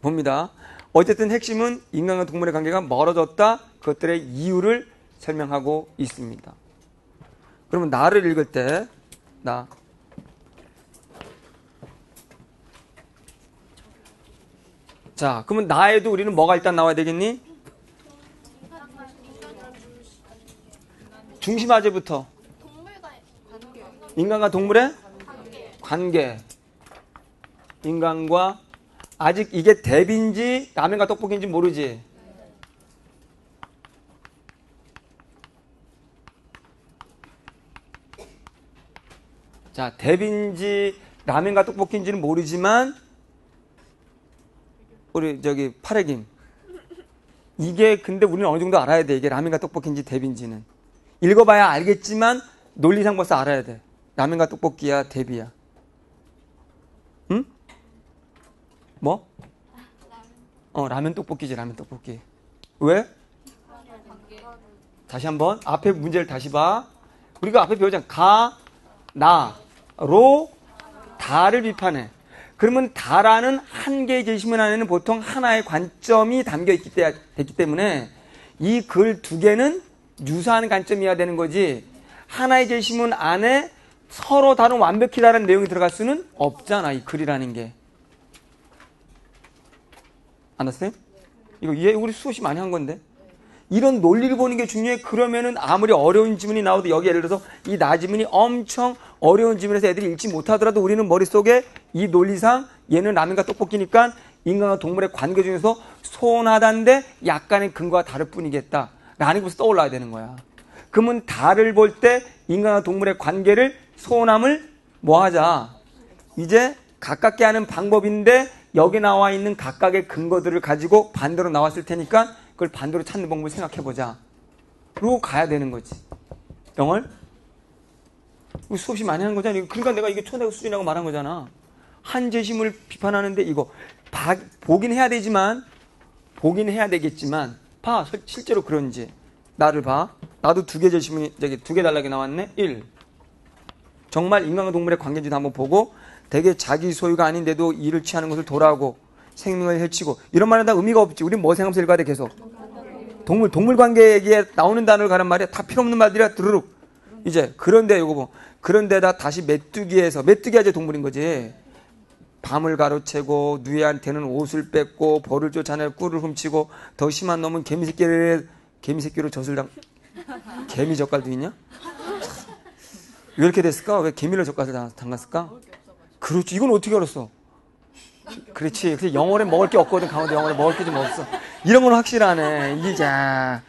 봅니다. 어쨌든 핵심은 인간과 동물의 관계가 멀어졌다. 그것들의 이유를 설명하고 있습니다. 그러면 나를 읽을 때, 나. 자, 그러면 나에도 우리는 뭐가 일단 나와야 되겠니? 중심 아재부터 동물과 관계. 인간과 동물의. 관계. 인간과 아직 이게 대비인지 라면과 떡볶이인지 모르지. 자, 대비인지 라면과 떡볶이인지는 모르지만 우리 저기 파래김 이게 근데 우리는 어느 정도 알아야 돼. 이게 라면과 떡볶이인지 대비인지는. 읽어봐야 알겠지만 논리상 벌써 알아야 돼. 라면과 떡볶이야, 대비야. 응? 뭐? 어, 라면 떡볶이지, 라면 떡볶이. 왜? 다시 한번 앞에 문제를 다시 봐. 우리가 앞에 배우잖아. 가, 나, 로, 다를 비판해. 그러면 다라는 한 개의 제시문 안에는 보통 하나의 관점이 담겨 있기 때, 됐기 때문에 이 글 두 개는 유사한 관점이어야 되는 거지. 하나의 제시문 안에 서로 다른 완벽히 다른 내용이 들어갈 수는 없잖아. 이 글이라는 게. 안았어요? 이거 이해 우리 수없이 많이 한 건데. 이런 논리를 보는 게 중요해. 그러면은 아무리 어려운 지문이 나와도 여기 예를 들어서 이 나지문이 엄청 어려운 지문에서 애들이 읽지 못하더라도 우리는 머릿속에 이 논리상 얘는 라면과 떡볶이니까 인간과 동물의 관계 중에서 소원하다인데 약간의 근거가 다를 뿐이겠다. 라는 것이 떠올라야 되는 거야. 그러면 다를 볼때 인간과 동물의 관계를 소원함을 뭐 하자. 이제 가깝게 하는 방법인데 여기 나와 있는 각각의 근거들을 가지고 반대로 나왔을 테니까 그걸 반대로 찾는 방법을 생각해 보자. 그러고 가야 되는 거지. 이거 수없이 많이 하는 거잖아. 그러니까 내가 이게 초등학교 수준이라고 말한 거잖아. 한 제심을 비판하는데 이거 봐- 보긴 해야 되지만 보긴 해야 되겠지만 봐 설- 실제로 그런지 나를 봐. 나도 두개 제시문이 저기 두 개 달라게 나왔네. 1. 정말 인간과 동물의 관계인지도 한번 보고 대개 자기 소유가 아닌데도 일을 취하는 것을 도라고 생명을 해치고 이런 말은 다 의미가 없지. 우리 뭐 생각하면서 읽어야 돼 계속. 동물 동물 관계 얘기에 나오는 단어를 가란 말이야. 다 필요 없는 말들이야. 드르륵. 이제 그런데 이거 뭐 그런데다 다시 메뚜기에서 메뚜기가 이제 동물인 거지. 밤을 가로채고 누이한테는 옷을 뺏고 벌을 쫓아내 꿀을 훔치고 더 심한 놈은 개미 새끼를 개미 새끼로 젖을 당 개미 젓갈도 있냐? 왜 이렇게 됐을까? 왜 개미를 젓갈을 당- 담갔을까? 그렇지. 이건 어떻게 알았어? 그렇지. 그래서 영월에 먹을 게 없거든. 강원도 영월에 먹을 게 좀 없어. 이런 건 확실하네. 이게 자.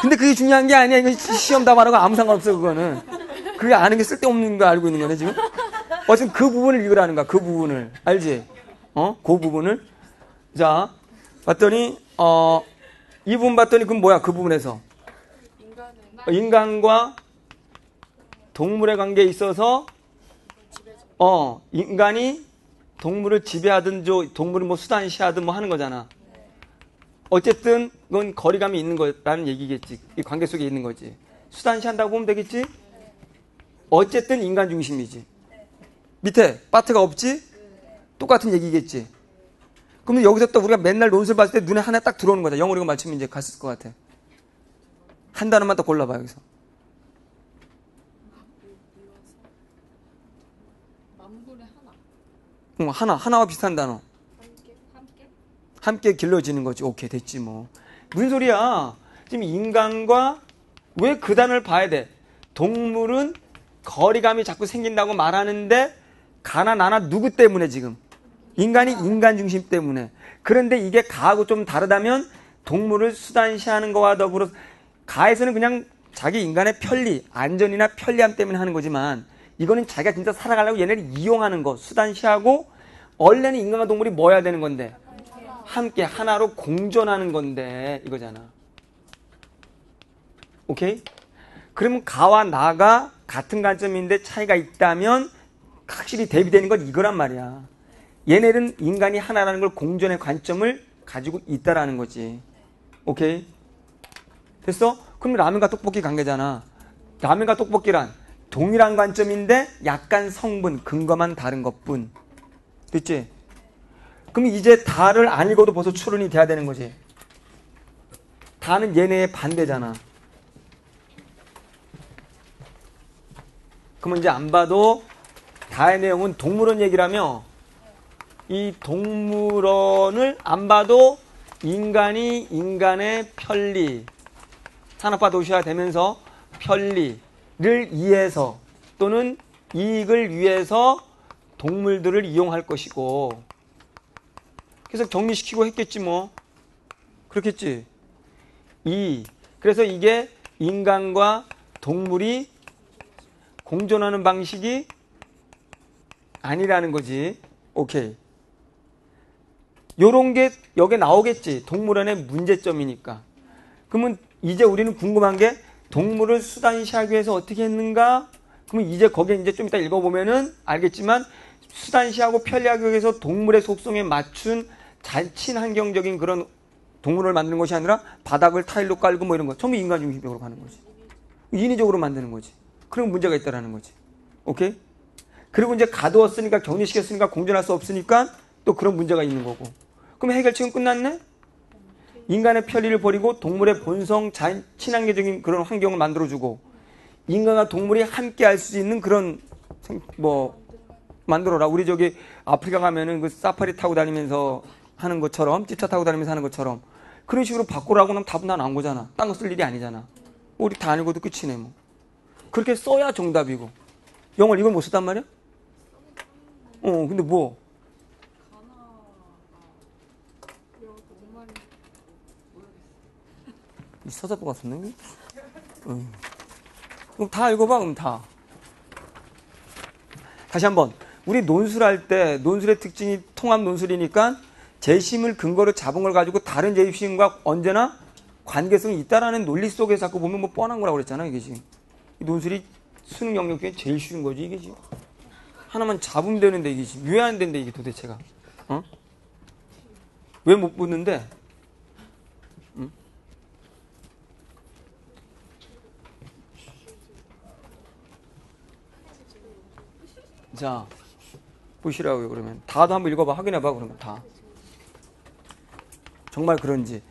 근데 그게 중요한 게 아니야. 이거 시험 답안하고 아무 상관없어. 그거는. 그게 아는 게 쓸데없는 거 알고 있는 거네 지금. 어쨌든 그 부분을 읽으라는 거야. 그 부분을. 알지? 어? 그 부분을. 자, 봤더니 어, 이 부분 봤더니 그건 뭐야? 그 부분에서. 어, 인간과 동물의 관계에 있어서 어, 인간이 동물을 지배하든 저 동물을 뭐 수단시하든 뭐 하는 거잖아. 어쨌든 그건 거리감이 있는 거라는 얘기겠지. 이 관계 속에 있는 거지. 수단시한다고 보면 되겠지? 어쨌든 인간 중심이지. 밑에 파트가 없지? 똑같은 얘기겠지. 그러면 여기서 또 우리가 맨날 논술 봤을 때 눈에 하나 딱 들어오는 거다. 영어로 이거 맞추면 이제 갔을 것 같아. 한 단어만 더 골라봐 여기서. 만불의 하나. 응, 하나 하나와 비슷한 단어. 함께. 함께 길러지는 거지. 오케이, 됐지 뭐. 무슨 소리야? 지금 인간과 왜 그 단어를 봐야 돼? 동물은 거리감이 자꾸 생긴다고 말하는데 가나 나나 누구 때문에 지금? 인간이 인간 중심 때문에. 그런데 이게 가하고 좀 다르다면 동물을 수단시하는 거와 더불어 가에서는 그냥 자기 인간의 편리, 안전이나 편리함 때문에 하는 거지만 이거는 자기가 진짜 살아가려고 얘네를 이용하는 거, 수단시하고 원래는 인간과 동물이 뭐 해야 되는 건데? 함께 하나로 공존하는 건데 이거잖아. 오케이? 그러면 가와 나가 같은 관점인데 차이가 있다면 확실히 대비되는 건 이거란 말이야. 얘네는 인간이 하나라는 걸 공존의 관점을 가지고 있다라는 거지. 오케이? 됐어? 그럼 라면과 떡볶이 관계잖아. 라면과 떡볶이란 동일한 관점인데 약간 성분, 근거만 다른 것뿐. 됐지? 그럼 이제 다를 안 읽어도 벌써 추론이 돼야 되는 거지. 다는 얘네의 반대잖아. 그러면 이제 안 봐도 다의 내용은 동물원 얘기라며 이 동물원을 안 봐도 인간이 인간의 편리, 산업화 도시화 되면서 편리 를 위해서 또는 이익을 위해서 동물들을 이용할 것이고 그래서 격리시키고 했겠지 뭐. 그렇겠지? 이 그래서 이게 인간과 동물이 공존하는 방식이 아니라는 거지. 오케이. 요런 게 여기 나오겠지. 동물원의 문제점이니까. 그러면 이제 우리는 궁금한 게 동물을 수단시하기 위해서 어떻게 했는가? 그러면 이제 거기에 이제 좀 이따 읽어보면은 알겠지만 수단시하고 편리하기 위해서 동물의 속성에 맞춘 잘 친환경적인 그런 동물을 만드는 것이 아니라 바닥을 타일로 깔고 뭐 이런 거 전부 인간 중심적으로 가는 거지. 인위적으로 만드는 거지. 그런 문제가 있다라는 거지. 오케이? 그리고 이제 가두었으니까 격리시켰으니까 공존할 수 없으니까 또 그런 문제가 있는 거고. 그럼 해결책은 끝났네? 인간의 편리를 버리고 동물의 본성, 자, 친환경적인 그런 환경을 만들어주고 인간과 동물이 함께 할 수 있는 그런 생- 뭐 만들어라. 우리 저기 아프리카 가면은 그 사파리 타고 다니면서 하는 것처럼 찌차 타고 다니면서 하는 것처럼 그런 식으로 바꾸라고 하면 답은 다 나온 거잖아. 딴 거 쓸 일이 아니잖아. 우리 다안 읽어도 끝이네 뭐. 그렇게 써야 정답이고. 영어를 이걸 못 썼단 말이야? 어, 근데 뭐? 이 서사보가 썼네? 응. 그럼 다 읽어봐, 그럼 다. 다시 한번. 우리 논술할 때, 논술의 특징이 통합 논술이니까 재심을 근거로 잡은 걸 가지고 다른 재심과 언제나 관계성이 있다라는 논리 속에 자꾸 보면 뭐 뻔한 거라고 그랬잖아, 이게 지금. 이 논술이 수능 영역 중에 제일 쉬운 거지, 이게 지금. 하나만 잡으면 되는데, 이게 지금. 왜안 된대, 이게 도대체가. 어? 왜 못 붙는데? 자, 보시라고요, 그러면. 다도 한번 읽어봐. 확인해봐, 그러면 다. 정말 그런지.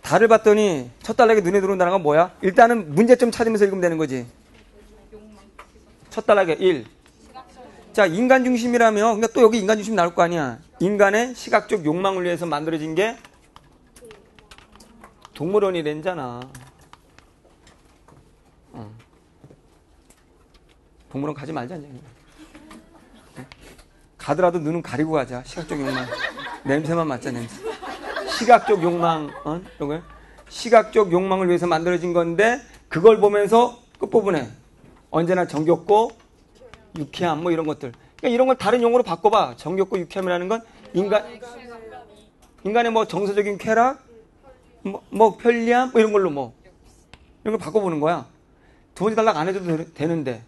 다를 봤더니 첫 단락에 눈에 들어온 단어가 뭐야? 일단은 문제점 찾으면서 읽으면 되는 거지. 첫 단락에 1. 자, 인간 중심이라면, 그러니까 또 여기 인간 중심 나올 거 아니야. 인간의 시각적 욕망을 위해서 만들어진 게 동물원이 된잖아. 어. 동물원 가지 말자, 이제. 가더라도 눈은 가리고 가자. 시각적 욕망. 냄새만 맡자, 냄새. 시각적 욕망, 어? 이런 거요? 시각적 욕망을 위해서 만들어진 건데, 그걸 보면서 끝부분에 언제나 정겹고 유쾌함, 뭐 이런 것들. 그러니까 이런 걸 다른 용어로 바꿔봐. 정겹고 유쾌함이라는 건 인간, 인간의 뭐 정서적인 쾌락, 뭐, 뭐 편리함, 뭐 이런 걸로 뭐. 이런 걸 바꿔보는 거야. 두 번째 단락 안 해도 되- 되는데.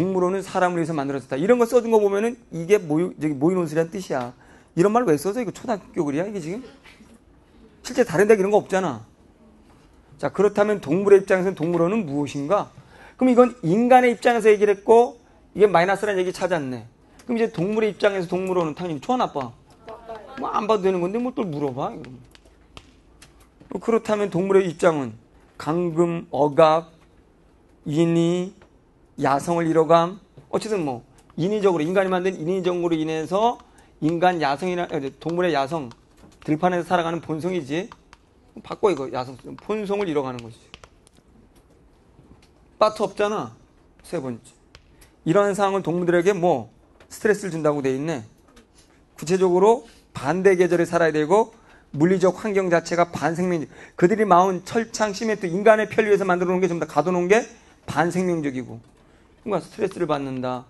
동물원은 사람을 위해서 만들어졌다. 이런 거 써준 거 보면은 이게 모의, 저기 모의논술이란 뜻이야. 이런 말 왜 써서 이거 초등학교 글이야, 이게 지금? 실제 다른 데 이런 거 없잖아. 자, 그렇다면 동물의 입장에서는 동물원은 무엇인가? 그럼 이건 인간의 입장에서 얘기를 했고, 이게 마이너스라는 얘기 찾았네. 그럼 이제 동물의 입장에서 동물원은 당연히 좋아, 나빠? 뭐 안 봐도 되는 건데 뭘 또 물어봐. 뭐 그렇다면 동물의 입장은 강금, 억압, 인위, 야성을 잃어감. 어쨌든 뭐 인위적으로 인간이 만든 인위적으로 인해서 인간 야성이나 아니, 동물의 야성 들판에서 살아가는 본성이지. 바꿔 이거 야성 본성을 잃어가는 것이지. 빠트 없잖아. 세 번째. 이러한 상황을 동물들에게 뭐 스트레스를 준다고 돼 있네. 구체적으로 반대 계절에 살아야 되고 물리적 환경 자체가 반생명 그들이 마운 철창 시멘트 인간의 편리 위해서 만들어 놓은 게 전부 다 가둬 놓은 게 반생명적이고 그러니까 스트레스를 받는다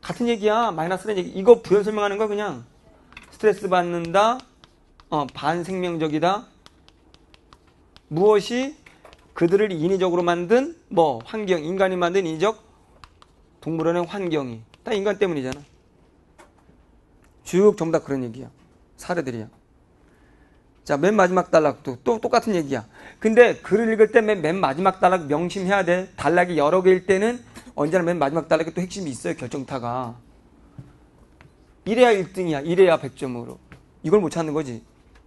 같은 얘기야 마이너스는 얘기 이거 부연 설명하는 거 그냥 스트레스 받는다 어, 반생명적이다 무엇이 그들을 인위적으로 만든 뭐 환경 인간이 만든 인위적 동물원의 환경이 다 인간 때문이잖아 쭉 전부 다 그런 얘기야. 사례들이야. 자, 맨 마지막 단락도 또 똑같은 얘기야. 근데 글을 읽을 때 맨 마지막 단락 명심해야 돼. 단락이 여러 개일 때는 언제나 맨 마지막 단락에 또 핵심이 있어요. 결정타가. 이래야 1등이야. 이래야 100점으로. 이걸 못 찾는 거지.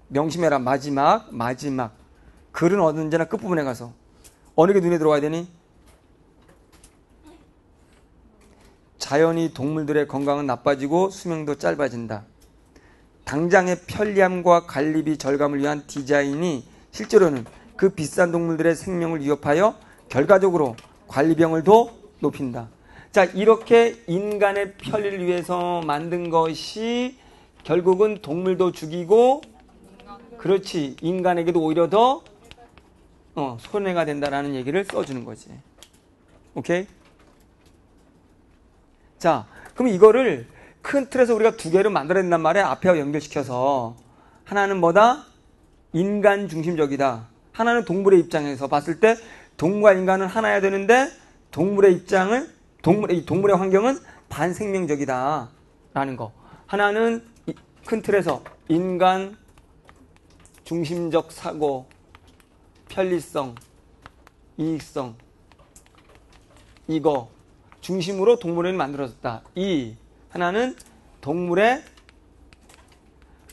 명심해라. 마지막, 마지막. 글은 언제나 끝부분에 가서. 어느 게 눈에 들어와야 되니? 자연히 동물들의 건강은 나빠지고 수명도 짧아진다. 당장의 편리함과 관리비 절감을 위한 디자인이 실제로는 그 비싼 동물들의 생명을 위협하여 결과적으로 관리병을 더 높인다. 자, 이렇게 인간의 편리를 위해서 만든 것이 결국은 동물도 죽이고 그렇지 인간에게도 오히려 더 어, 손해가 된다라는 얘기를 써주는 거지. 오케이? 자, 그럼 이거를 큰 틀에서 우리가 두 개로 만들어낸단 말이야. 앞에와 연결시켜서. 하나는 뭐다? 인간 중심적이다. 하나는 동물의 입장에서 봤을 때 동물과 인간은 하나야 되는데 동물의 입장을 동물의 이 동물의 환경은 반생명적이다. 라는 거. 하나는 이- 큰 틀에서 인간 중심적 사고, 편리성, 이익성, 이거 중심으로 동물은 만들어졌다. 이 하나는 동물의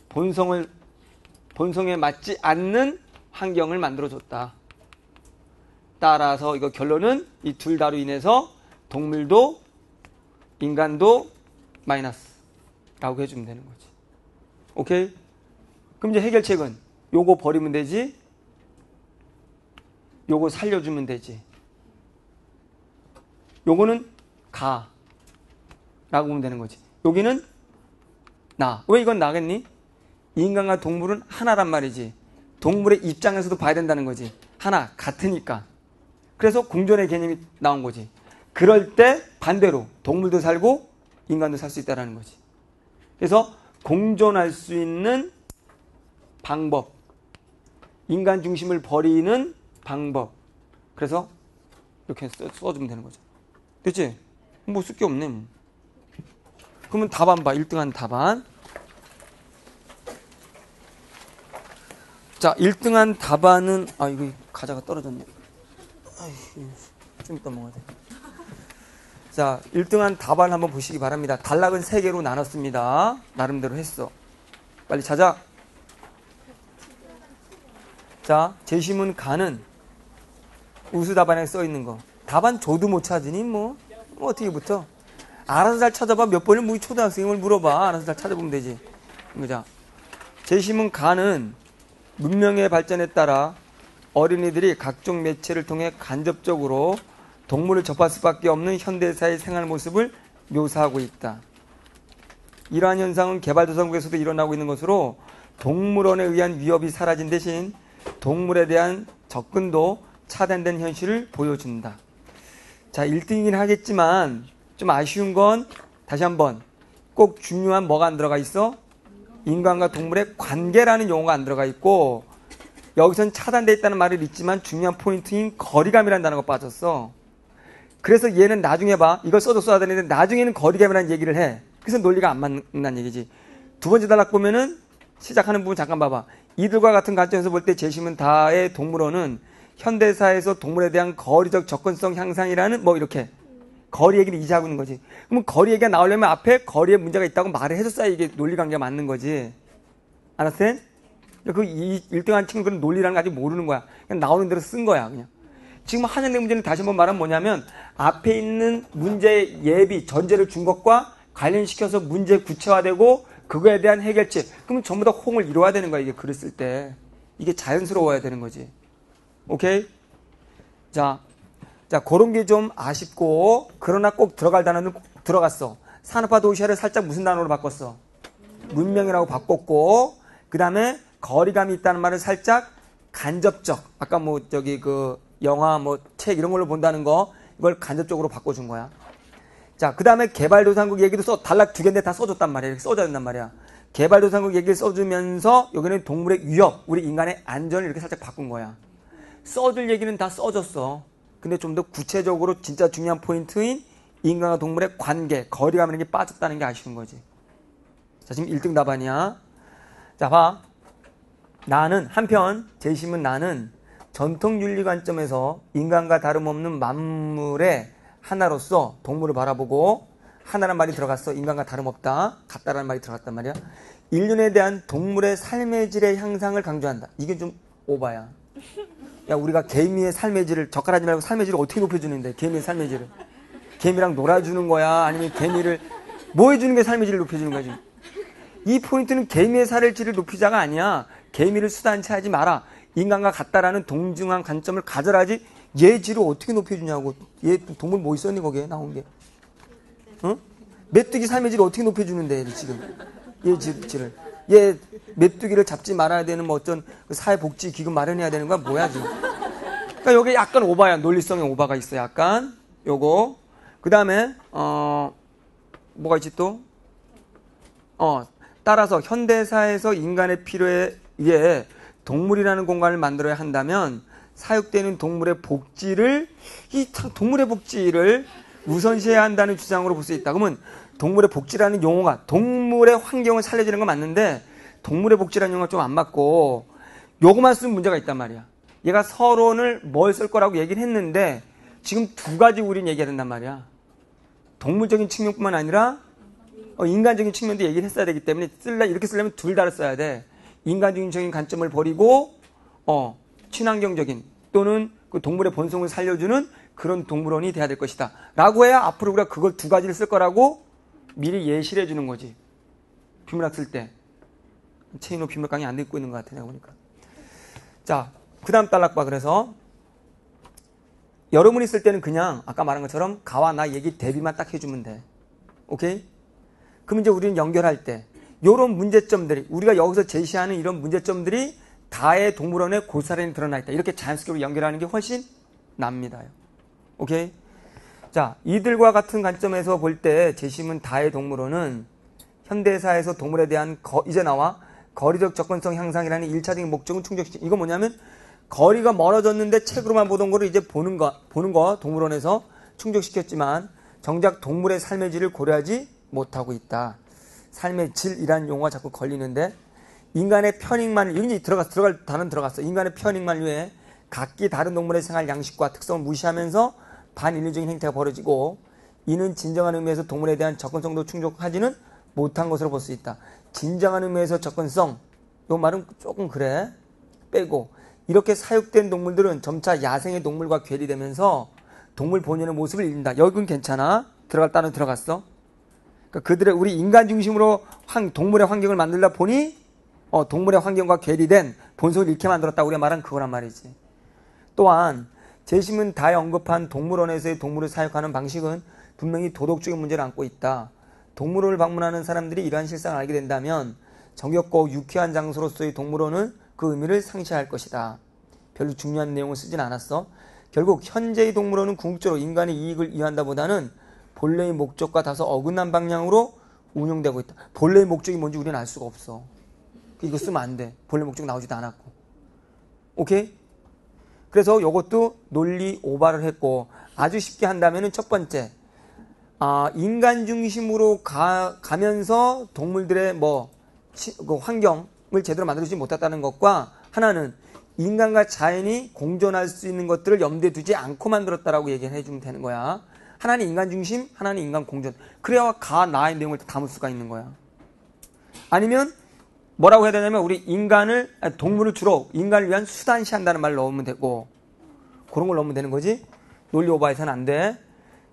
본성을 본성에 맞지 않는 환경을 만들어줬다. 따라서 이거 결론은 이 둘 다로 인해서 동물도 인간도 마이너스라고 해주면 되는 거지. 오케이? 그럼 이제 해결책은 요거 버리면 되지. 요거 살려주면 되지. 요거는 가. 라고 보면 되는 거지. 여기는 나. 왜 이건 나겠니? 인간과 동물은 하나란 말이지. 동물의 입장에서도 봐야 된다는 거지. 하나, 같으니까. 그래서 공존의 개념이 나온 거지. 그럴 때 반대로 동물도 살고 인간도 살 수 있다는 거지. 그래서 공존할 수 있는 방법. 인간 중심을 버리는 방법. 그래서 이렇게 써, 써주면 되는 거죠. 됐지? 뭐 쓸 게 없네. 뭐. 그러면 답안 봐. 1등한 답안. 자, 1등한 답안은 아 이거 과자가 떨어졌네. 좀 이따 먹어야 돼. 자, 1등한 답안 한번 보시기 바랍니다. 단락은 3개로 나눴습니다. 나름대로 했어. 빨리 찾아. 자, 제시문 가는 우수 답안에 써 있는 거. 답안 줘도 못 찾으니 뭐, 뭐 어떻게 붙어? 알아서 잘 찾아봐. 몇 번을 뭐 초등학생을 물어봐. 알아서 잘 찾아보면 되지. 자, 제시문 가는 문명의 발전에 따라 어린이들이 각종 매체를 통해 간접적으로 동물을 접할 수밖에 없는 현대사의 생활 모습을 묘사하고 있다. 이러한 현상은 개발도상국에서도 일어나고 있는 것으로 동물원에 의한 위협이 사라진 대신 동물에 대한 접근도 차단된 현실을 보여준다. 자, 1등이긴 하겠지만 좀 아쉬운 건 다시 한번 꼭 중요한 뭐가 안 들어가 있어? 인간과 동물의 관계라는 용어가 안 들어가 있고 여기선 차단돼 있다는 말을 있지만 중요한 포인트인 거리감이라는 단어가 빠졌어. 그래서 얘는 나중에 봐. 이걸 써도 써야 되는데 나중에는 거리감이라는 얘기를 해. 그래서 논리가 안 맞는다는 얘기지. 두 번째 단락 보면은 시작하는 부분 잠깐 봐봐. 이들과 같은 관점에서 볼 때 제시문 다의 동물원은 현대사에서 동물에 대한 거리적 접근성 향상이라는 뭐 이렇게 거리 얘기를 이제 하고 있는 거지. 그러면 거리 얘기가 나오려면 앞에 거리에 문제가 있다고 말을 해줬어야 이게 논리 관계가 맞는 거지. 알았어요? 그 1등한 친구는 논리라는 거 아직 모르는 거야. 그냥 나오는 대로 쓴 거야, 그냥. 지금 한양대 문제는 다시 한번 말하면 뭐냐면 앞에 있는 문제 예비, 전제를 준 것과 관련시켜서 문제 구체화되고 그거에 대한 해결책. 그러면 전부 다 홍을 이루어야 되는 거야, 이게 글을 쓸 때. 이게 자연스러워야 되는 거지. 오케이? 자, 자, 그런 게 좀 아쉽고, 그러나 꼭 들어갈 단어는 꼭 들어갔어. 산업화 도시화를 살짝 무슨 단어로 바꿨어? 문명이라고 바꿨고, 그 다음에 거리감이 있다는 말을 살짝 간접적. 아까 뭐, 저기 그, 영화, 뭐, 책 이런 걸로 본다는 거, 이걸 간접적으로 바꿔준 거야. 자, 그 다음에 개발도상국 얘기도 써, 단락 두 개인데 다 써줬단 말이야. 이렇게 된단 말이야. 개발도상국 얘기를 써주면서, 여기는 동물의 위협, 우리 인간의 안전을 이렇게 살짝 바꾼 거야. 써줄 얘기는 다 써줬어. 근데 좀 더 구체적으로 진짜 중요한 포인트인 인간과 동물의 관계, 거리감이라는 게 빠졌다는 게 아쉬운 거지. 자, 지금 1등 답안이야. 자, 봐. 나는, 한편, 제심은 나는 전통 윤리 관점에서 인간과 다름없는 만물의 하나로서 동물을 바라보고 하나란 말이 들어갔어. 인간과 다름없다. 같다라는 말이 들어갔단 말이야. 인륜에 대한 동물의 삶의 질의 향상을 강조한다. 이게 좀 오바야. 야, 우리가 개미의 삶의 질을 젓가락하지 말고 삶의 질을 어떻게 높여주는데, 개미의 삶의 질을. 개미랑 놀아주는 거야? 아니면 개미를 뭐 해주는 게 삶의 질을 높여주는 거지? 이 포인트는 개미의 살의 질을 높이자가 아니야. 개미를 수단치 하지 마라. 인간과 같다라는 동등한 관점을 가져라지 얘 질을 어떻게 높여주냐고. 얘 동물 뭐 있었니 거기에 나온 게? 어? 메뚜기 삶의 질을 어떻게 높여주는데 지금 얘 질, 질을 얘 메뚜기를 잡지 말아야 되는 뭐 어떤 그 사회복지 기금 마련해야 되는 거야 뭐야 지금? 그러니까 여기 약간 오바야 논리성의 오바가 있어 약간 요거 그 다음에 어 뭐가 있지 또? 어 따라서 현대사에서 인간의 필요에 의해 동물이라는 공간을 만들어야 한다면 사육되는 동물의 복지를 이참 동물의 복지를 우선시해야 한다는 주장으로 볼 수 있다. 그러면 동물의 복지라는 용어가 동물의 환경을 살려주는 건 맞는데 동물의 복지라는 용어가 좀 안 맞고 요거만 쓰면 문제가 있단 말이야. 얘가 서론을 뭘 쓸 거라고 얘기를 했는데 지금 두 가지 우린 얘기해야 된단 말이야. 동물적인 측면뿐만 아니라 어, 인간적인 측면도 얘기를 했어야 되기 때문에 쓸래 이렇게 쓰려면 둘 다를 써야 돼. 인간적인 관점을 버리고 어, 친환경적인 또는 그 동물의 본성을 살려주는 그런 동물원이 돼야 될 것이다. 라고 해야 앞으로 우리가 그걸 두 가지를 쓸 거라고 미리 예시를 해주는 거지. 비문학 쓸 때. 체인호 비문학 강의 안 듣고 있는 것 같아, 내가 보니까. 자, 그 다음 단락봐. 그래서 여러분이 쓸 때는 그냥 아까 말한 것처럼 가와 나 얘기 대비만 딱 해주면 돼. 오케이? 그럼 이제 우리는 연결할 때 이런 문제점들이 우리가 여기서 제시하는 이런 문제점들이 다의 동물원의 고사련이 드러나 있다. 이렇게 자연스럽게 연결하는 게 훨씬 납니다요. 오케이? 자, 이들과 같은 관점에서 볼 때 제시문 다의 동물원은 현대사에서 동물에 대한 거, 이제 나와 거리적 접근성 향상이라는 1차적인 목적은 충족시키. 이거 뭐냐면 거리가 멀어졌는데 책으로만 보던 거를 이제 보는 거, 보는 거 동물원에서 충족시켰지만 정작 동물의 삶의 질을 고려하지 못하고 있다. 삶의 질이라는 용어가 자꾸 걸리는데 인간의 편익만 여기 들어가 들어갈 단은 들어갔어. 인간의 편익만 위해 각기 다른 동물의 생활 양식과 특성을 무시하면서 반인류적인 행태가 벌어지고 이는 진정한 의미에서 동물에 대한 접근성도 충족하지는 못한 것으로 볼 수 있다. 진정한 의미에서 접근성 이 말은 조금 그래 빼고 이렇게 사육된 동물들은 점차 야생의 동물과 괴리되면서 동물 본연의 모습을 잃는다. 여기는 괜찮아. 들어갈 단은 들어갔어. 그러니까 그들의 우리 인간 중심으로 환, 동물의 환경을 만들다 보니 어, 동물의 환경과 괴리된 본성을 잃게 만들었다. 우리가 말한 그거란 말이지. 또한 재심은 다에 언급한 동물원에서의 동물을 사육하는 방식은 분명히 도덕적인 문제를 안고 있다. 동물원을 방문하는 사람들이 이러한 실상을 알게 된다면 정겹고 유쾌한 장소로서의 동물원은 그 의미를 상실할 것이다. 별로 중요한 내용을 쓰진 않았어. 결국 현재의 동물원은 궁극적으로 인간의 이익을 위한다보다는 본래의 목적과 다소 어긋난 방향으로 운영되고 있다. 본래의 목적이 뭔지 우리는 알 수가 없어. 이거 쓰면 안 돼. 본래 목적 나오지도 않았고. 오케이? 그래서 이것도 논리 오바를 했고 아주 쉽게 한다면은 첫 번째 아, 인간 중심으로 가, 가면서 동물들의 뭐 시, 그 환경을 제대로 만들어주지 못했다는 것과 하나는 인간과 자연이 공존할 수 있는 것들을 염두에 두지 않고 만들었다라고 얘기를 해주면 되는 거야. 하나는 인간 중심, 하나는 인간 공존. 그래야 가 나의 내용을 다 담을 수가 있는 거야. 아니면 뭐라고 해야 되냐면 우리 인간을 아니, 동물을 주로 인간을 위한 수단시한다는 말을 넣으면 되고 그런 걸 넣으면 되는 거지. 논리 오바해서는 안 돼.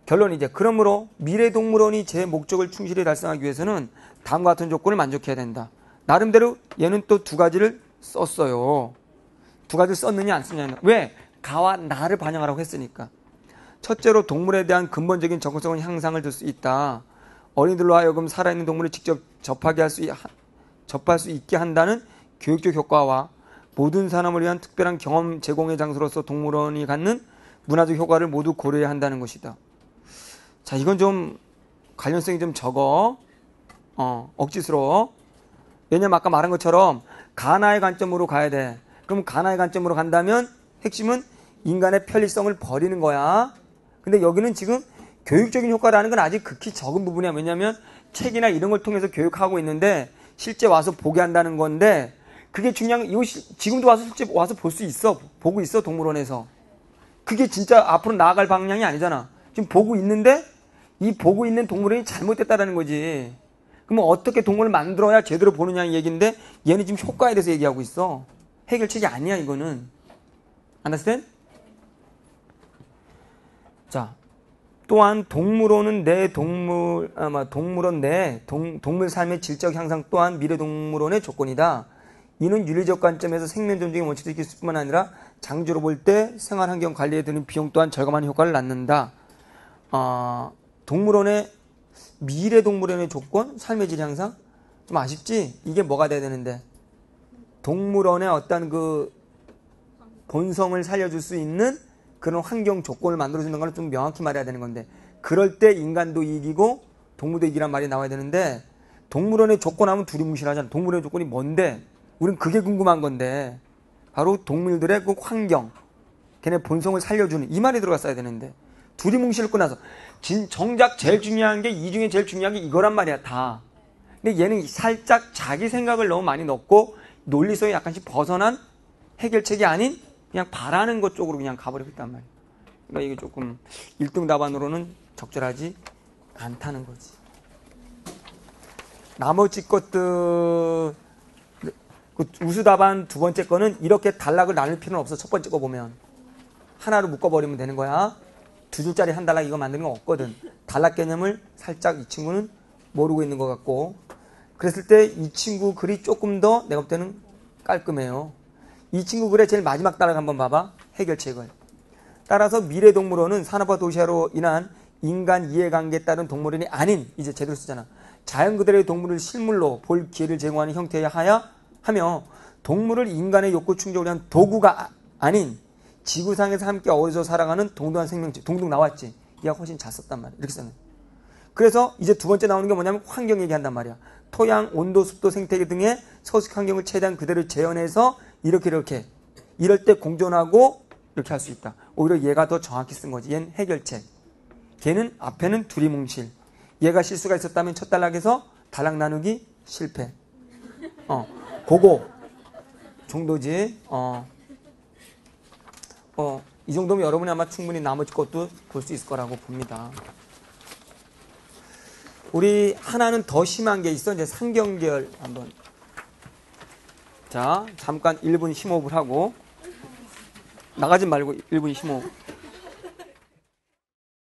결론이 이제 그러므로 미래 동물원이 제 목적을 충실히 달성하기 위해서는 다음과 같은 조건을 만족해야 된다. 나름대로 얘는 또 두 가지를 썼어요. 두 가지를 썼느냐 안 썼느냐. 왜? 가와 나를 반영하라고 했으니까. 첫째로 동물에 대한 근본적인 접근성은 향상을 줄 수 있다. 어린이들로 하여금 살아있는 동물을 직접 접하게 할 수, 접할 수 있게 한다는 교육적 효과와 모든 사람을 위한 특별한 경험 제공의 장소로서 동물원이 갖는 문화적 효과를 모두 고려해야 한다는 것이다. 자, 이건 좀 관련성이 좀 적어. 어, 억지스러워. 왜냐면 아까 말한 것처럼 가나의 관점으로 가야 돼. 그럼 가나의 관점으로 간다면 핵심은 인간의 편리성을 버리는 거야. 근데 여기는 지금 교육적인 효과라는 건 아직 극히 적은 부분이야. 왜냐면 책이나 이런 걸 통해서 교육하고 있는데 실제 와서 보게 한다는 건데 그게 중요한 건 이거 시- 지금도 와서 실제 와서 볼 수 있어. 보고 있어 동물원에서. 그게 진짜 앞으로 나아갈 방향이 아니잖아. 지금 보고 있는데 이 보고 있는 동물원이 잘못됐다라는 거지. 그러면 어떻게 동물을 만들어야 제대로 보느냐는 얘기인데 얘는 지금 효과에 대해서 얘기하고 있어. 해결책이 아니야 이거는. understand? 자, 또한 동물원은 내 동물 아마 동물원 내 동, 동물 삶의 질적 향상 또한 미래 동물원의 조건이다. 이는 윤리적 관점에서 생명 존중의 원칙을 지킬 뿐만 아니라 장주로 볼 때 생활 환경 관리에 드는 비용 또한 절감하는 효과를 낳는다. 어, 동물원의 미래 동물원의 조건, 삶의 질 향상 좀 아쉽지? 이게 뭐가 돼야 되는데 동물원의 어떤 그 본성을 살려줄 수 있는 그런 환경 조건을 만들어주는 걸 좀 명확히 말해야 되는 건데 그럴 때 인간도 이기고 동물도 이기란 말이 나와야 되는데 동물원의 조건하면 두리뭉실하잖아. 동물원의 조건이 뭔데? 우린 그게 궁금한 건데 바로 동물들의 그 환경, 걔네 본성을 살려주는 이 말이 들어갔어야 되는데 두리뭉실을 끊어서 진 정작 제일 중요한 게 이 중에 제일 중요한 게 이거란 말이야 다. 근데 얘는 살짝 자기 생각을 너무 많이 넣고 논리성이 약간씩 벗어난 해결책이 아닌 그냥 바라는 것 쪽으로 그냥 가버리고 있단 말이야. 그러니까 이게 조금 1등 답안으로는 적절하지 않다는 거지. 나머지 것들 그 우수 답안 두 번째 거는 이렇게 단락을 나눌 필요는 없어. 첫 번째 거 보면 하나로 묶어버리면 되는 거야. 두 줄짜리 한 단락 이거 만드는 거 없거든. 단락 개념을 살짝 이 친구는 모르고 있는 것 같고 그랬을 때 이 친구 글이 조금 더 내가 볼 때는 깔끔해요. 이 친구 글의 제일 마지막 단락 한번 봐봐. 해결책을. 따라서 미래동물원은 산업화 도시화로 인한 인간 이해관계에 따른 동물원이 아닌 이제 제대로 쓰잖아. 자연 그대로의 동물을 실물로 볼 기회를 제공하는 형태에 하여 하며 동물을 인간의 욕구 충족을 위한 도구가 아- 아닌 지구상에서 함께 어우러져 살아가는 동등한 생명체 동등 나왔지. 얘가 훨씬 잘 썼단 말이야. 이렇게 써는. 그래서 이제 두 번째 나오는 게 뭐냐면 환경 얘기한단 말이야. 토양, 온도, 습도, 생태계 등의 서식 환경을 최대한 그대로 재현해서 이렇게 이렇게 이럴 때 공존하고 이렇게 할 수 있다. 오히려 얘가 더 정확히 쓴 거지. 얘는 해결책. 걔는 앞에는 두리뭉실. 얘가 실수가 있었다면 첫 단락에서 단락 나누기 실패. 어, 그거 정도지. 어, 어, 이 정도면 여러분이 아마 충분히 나머지 것도 볼 수 있을 거라고 봅니다. 우리 하나는 더 심한 게 있어. 이제 상경계열 한번. 자, 잠깐 1분 심호흡을 하고 나가지 말고 1분 심호흡.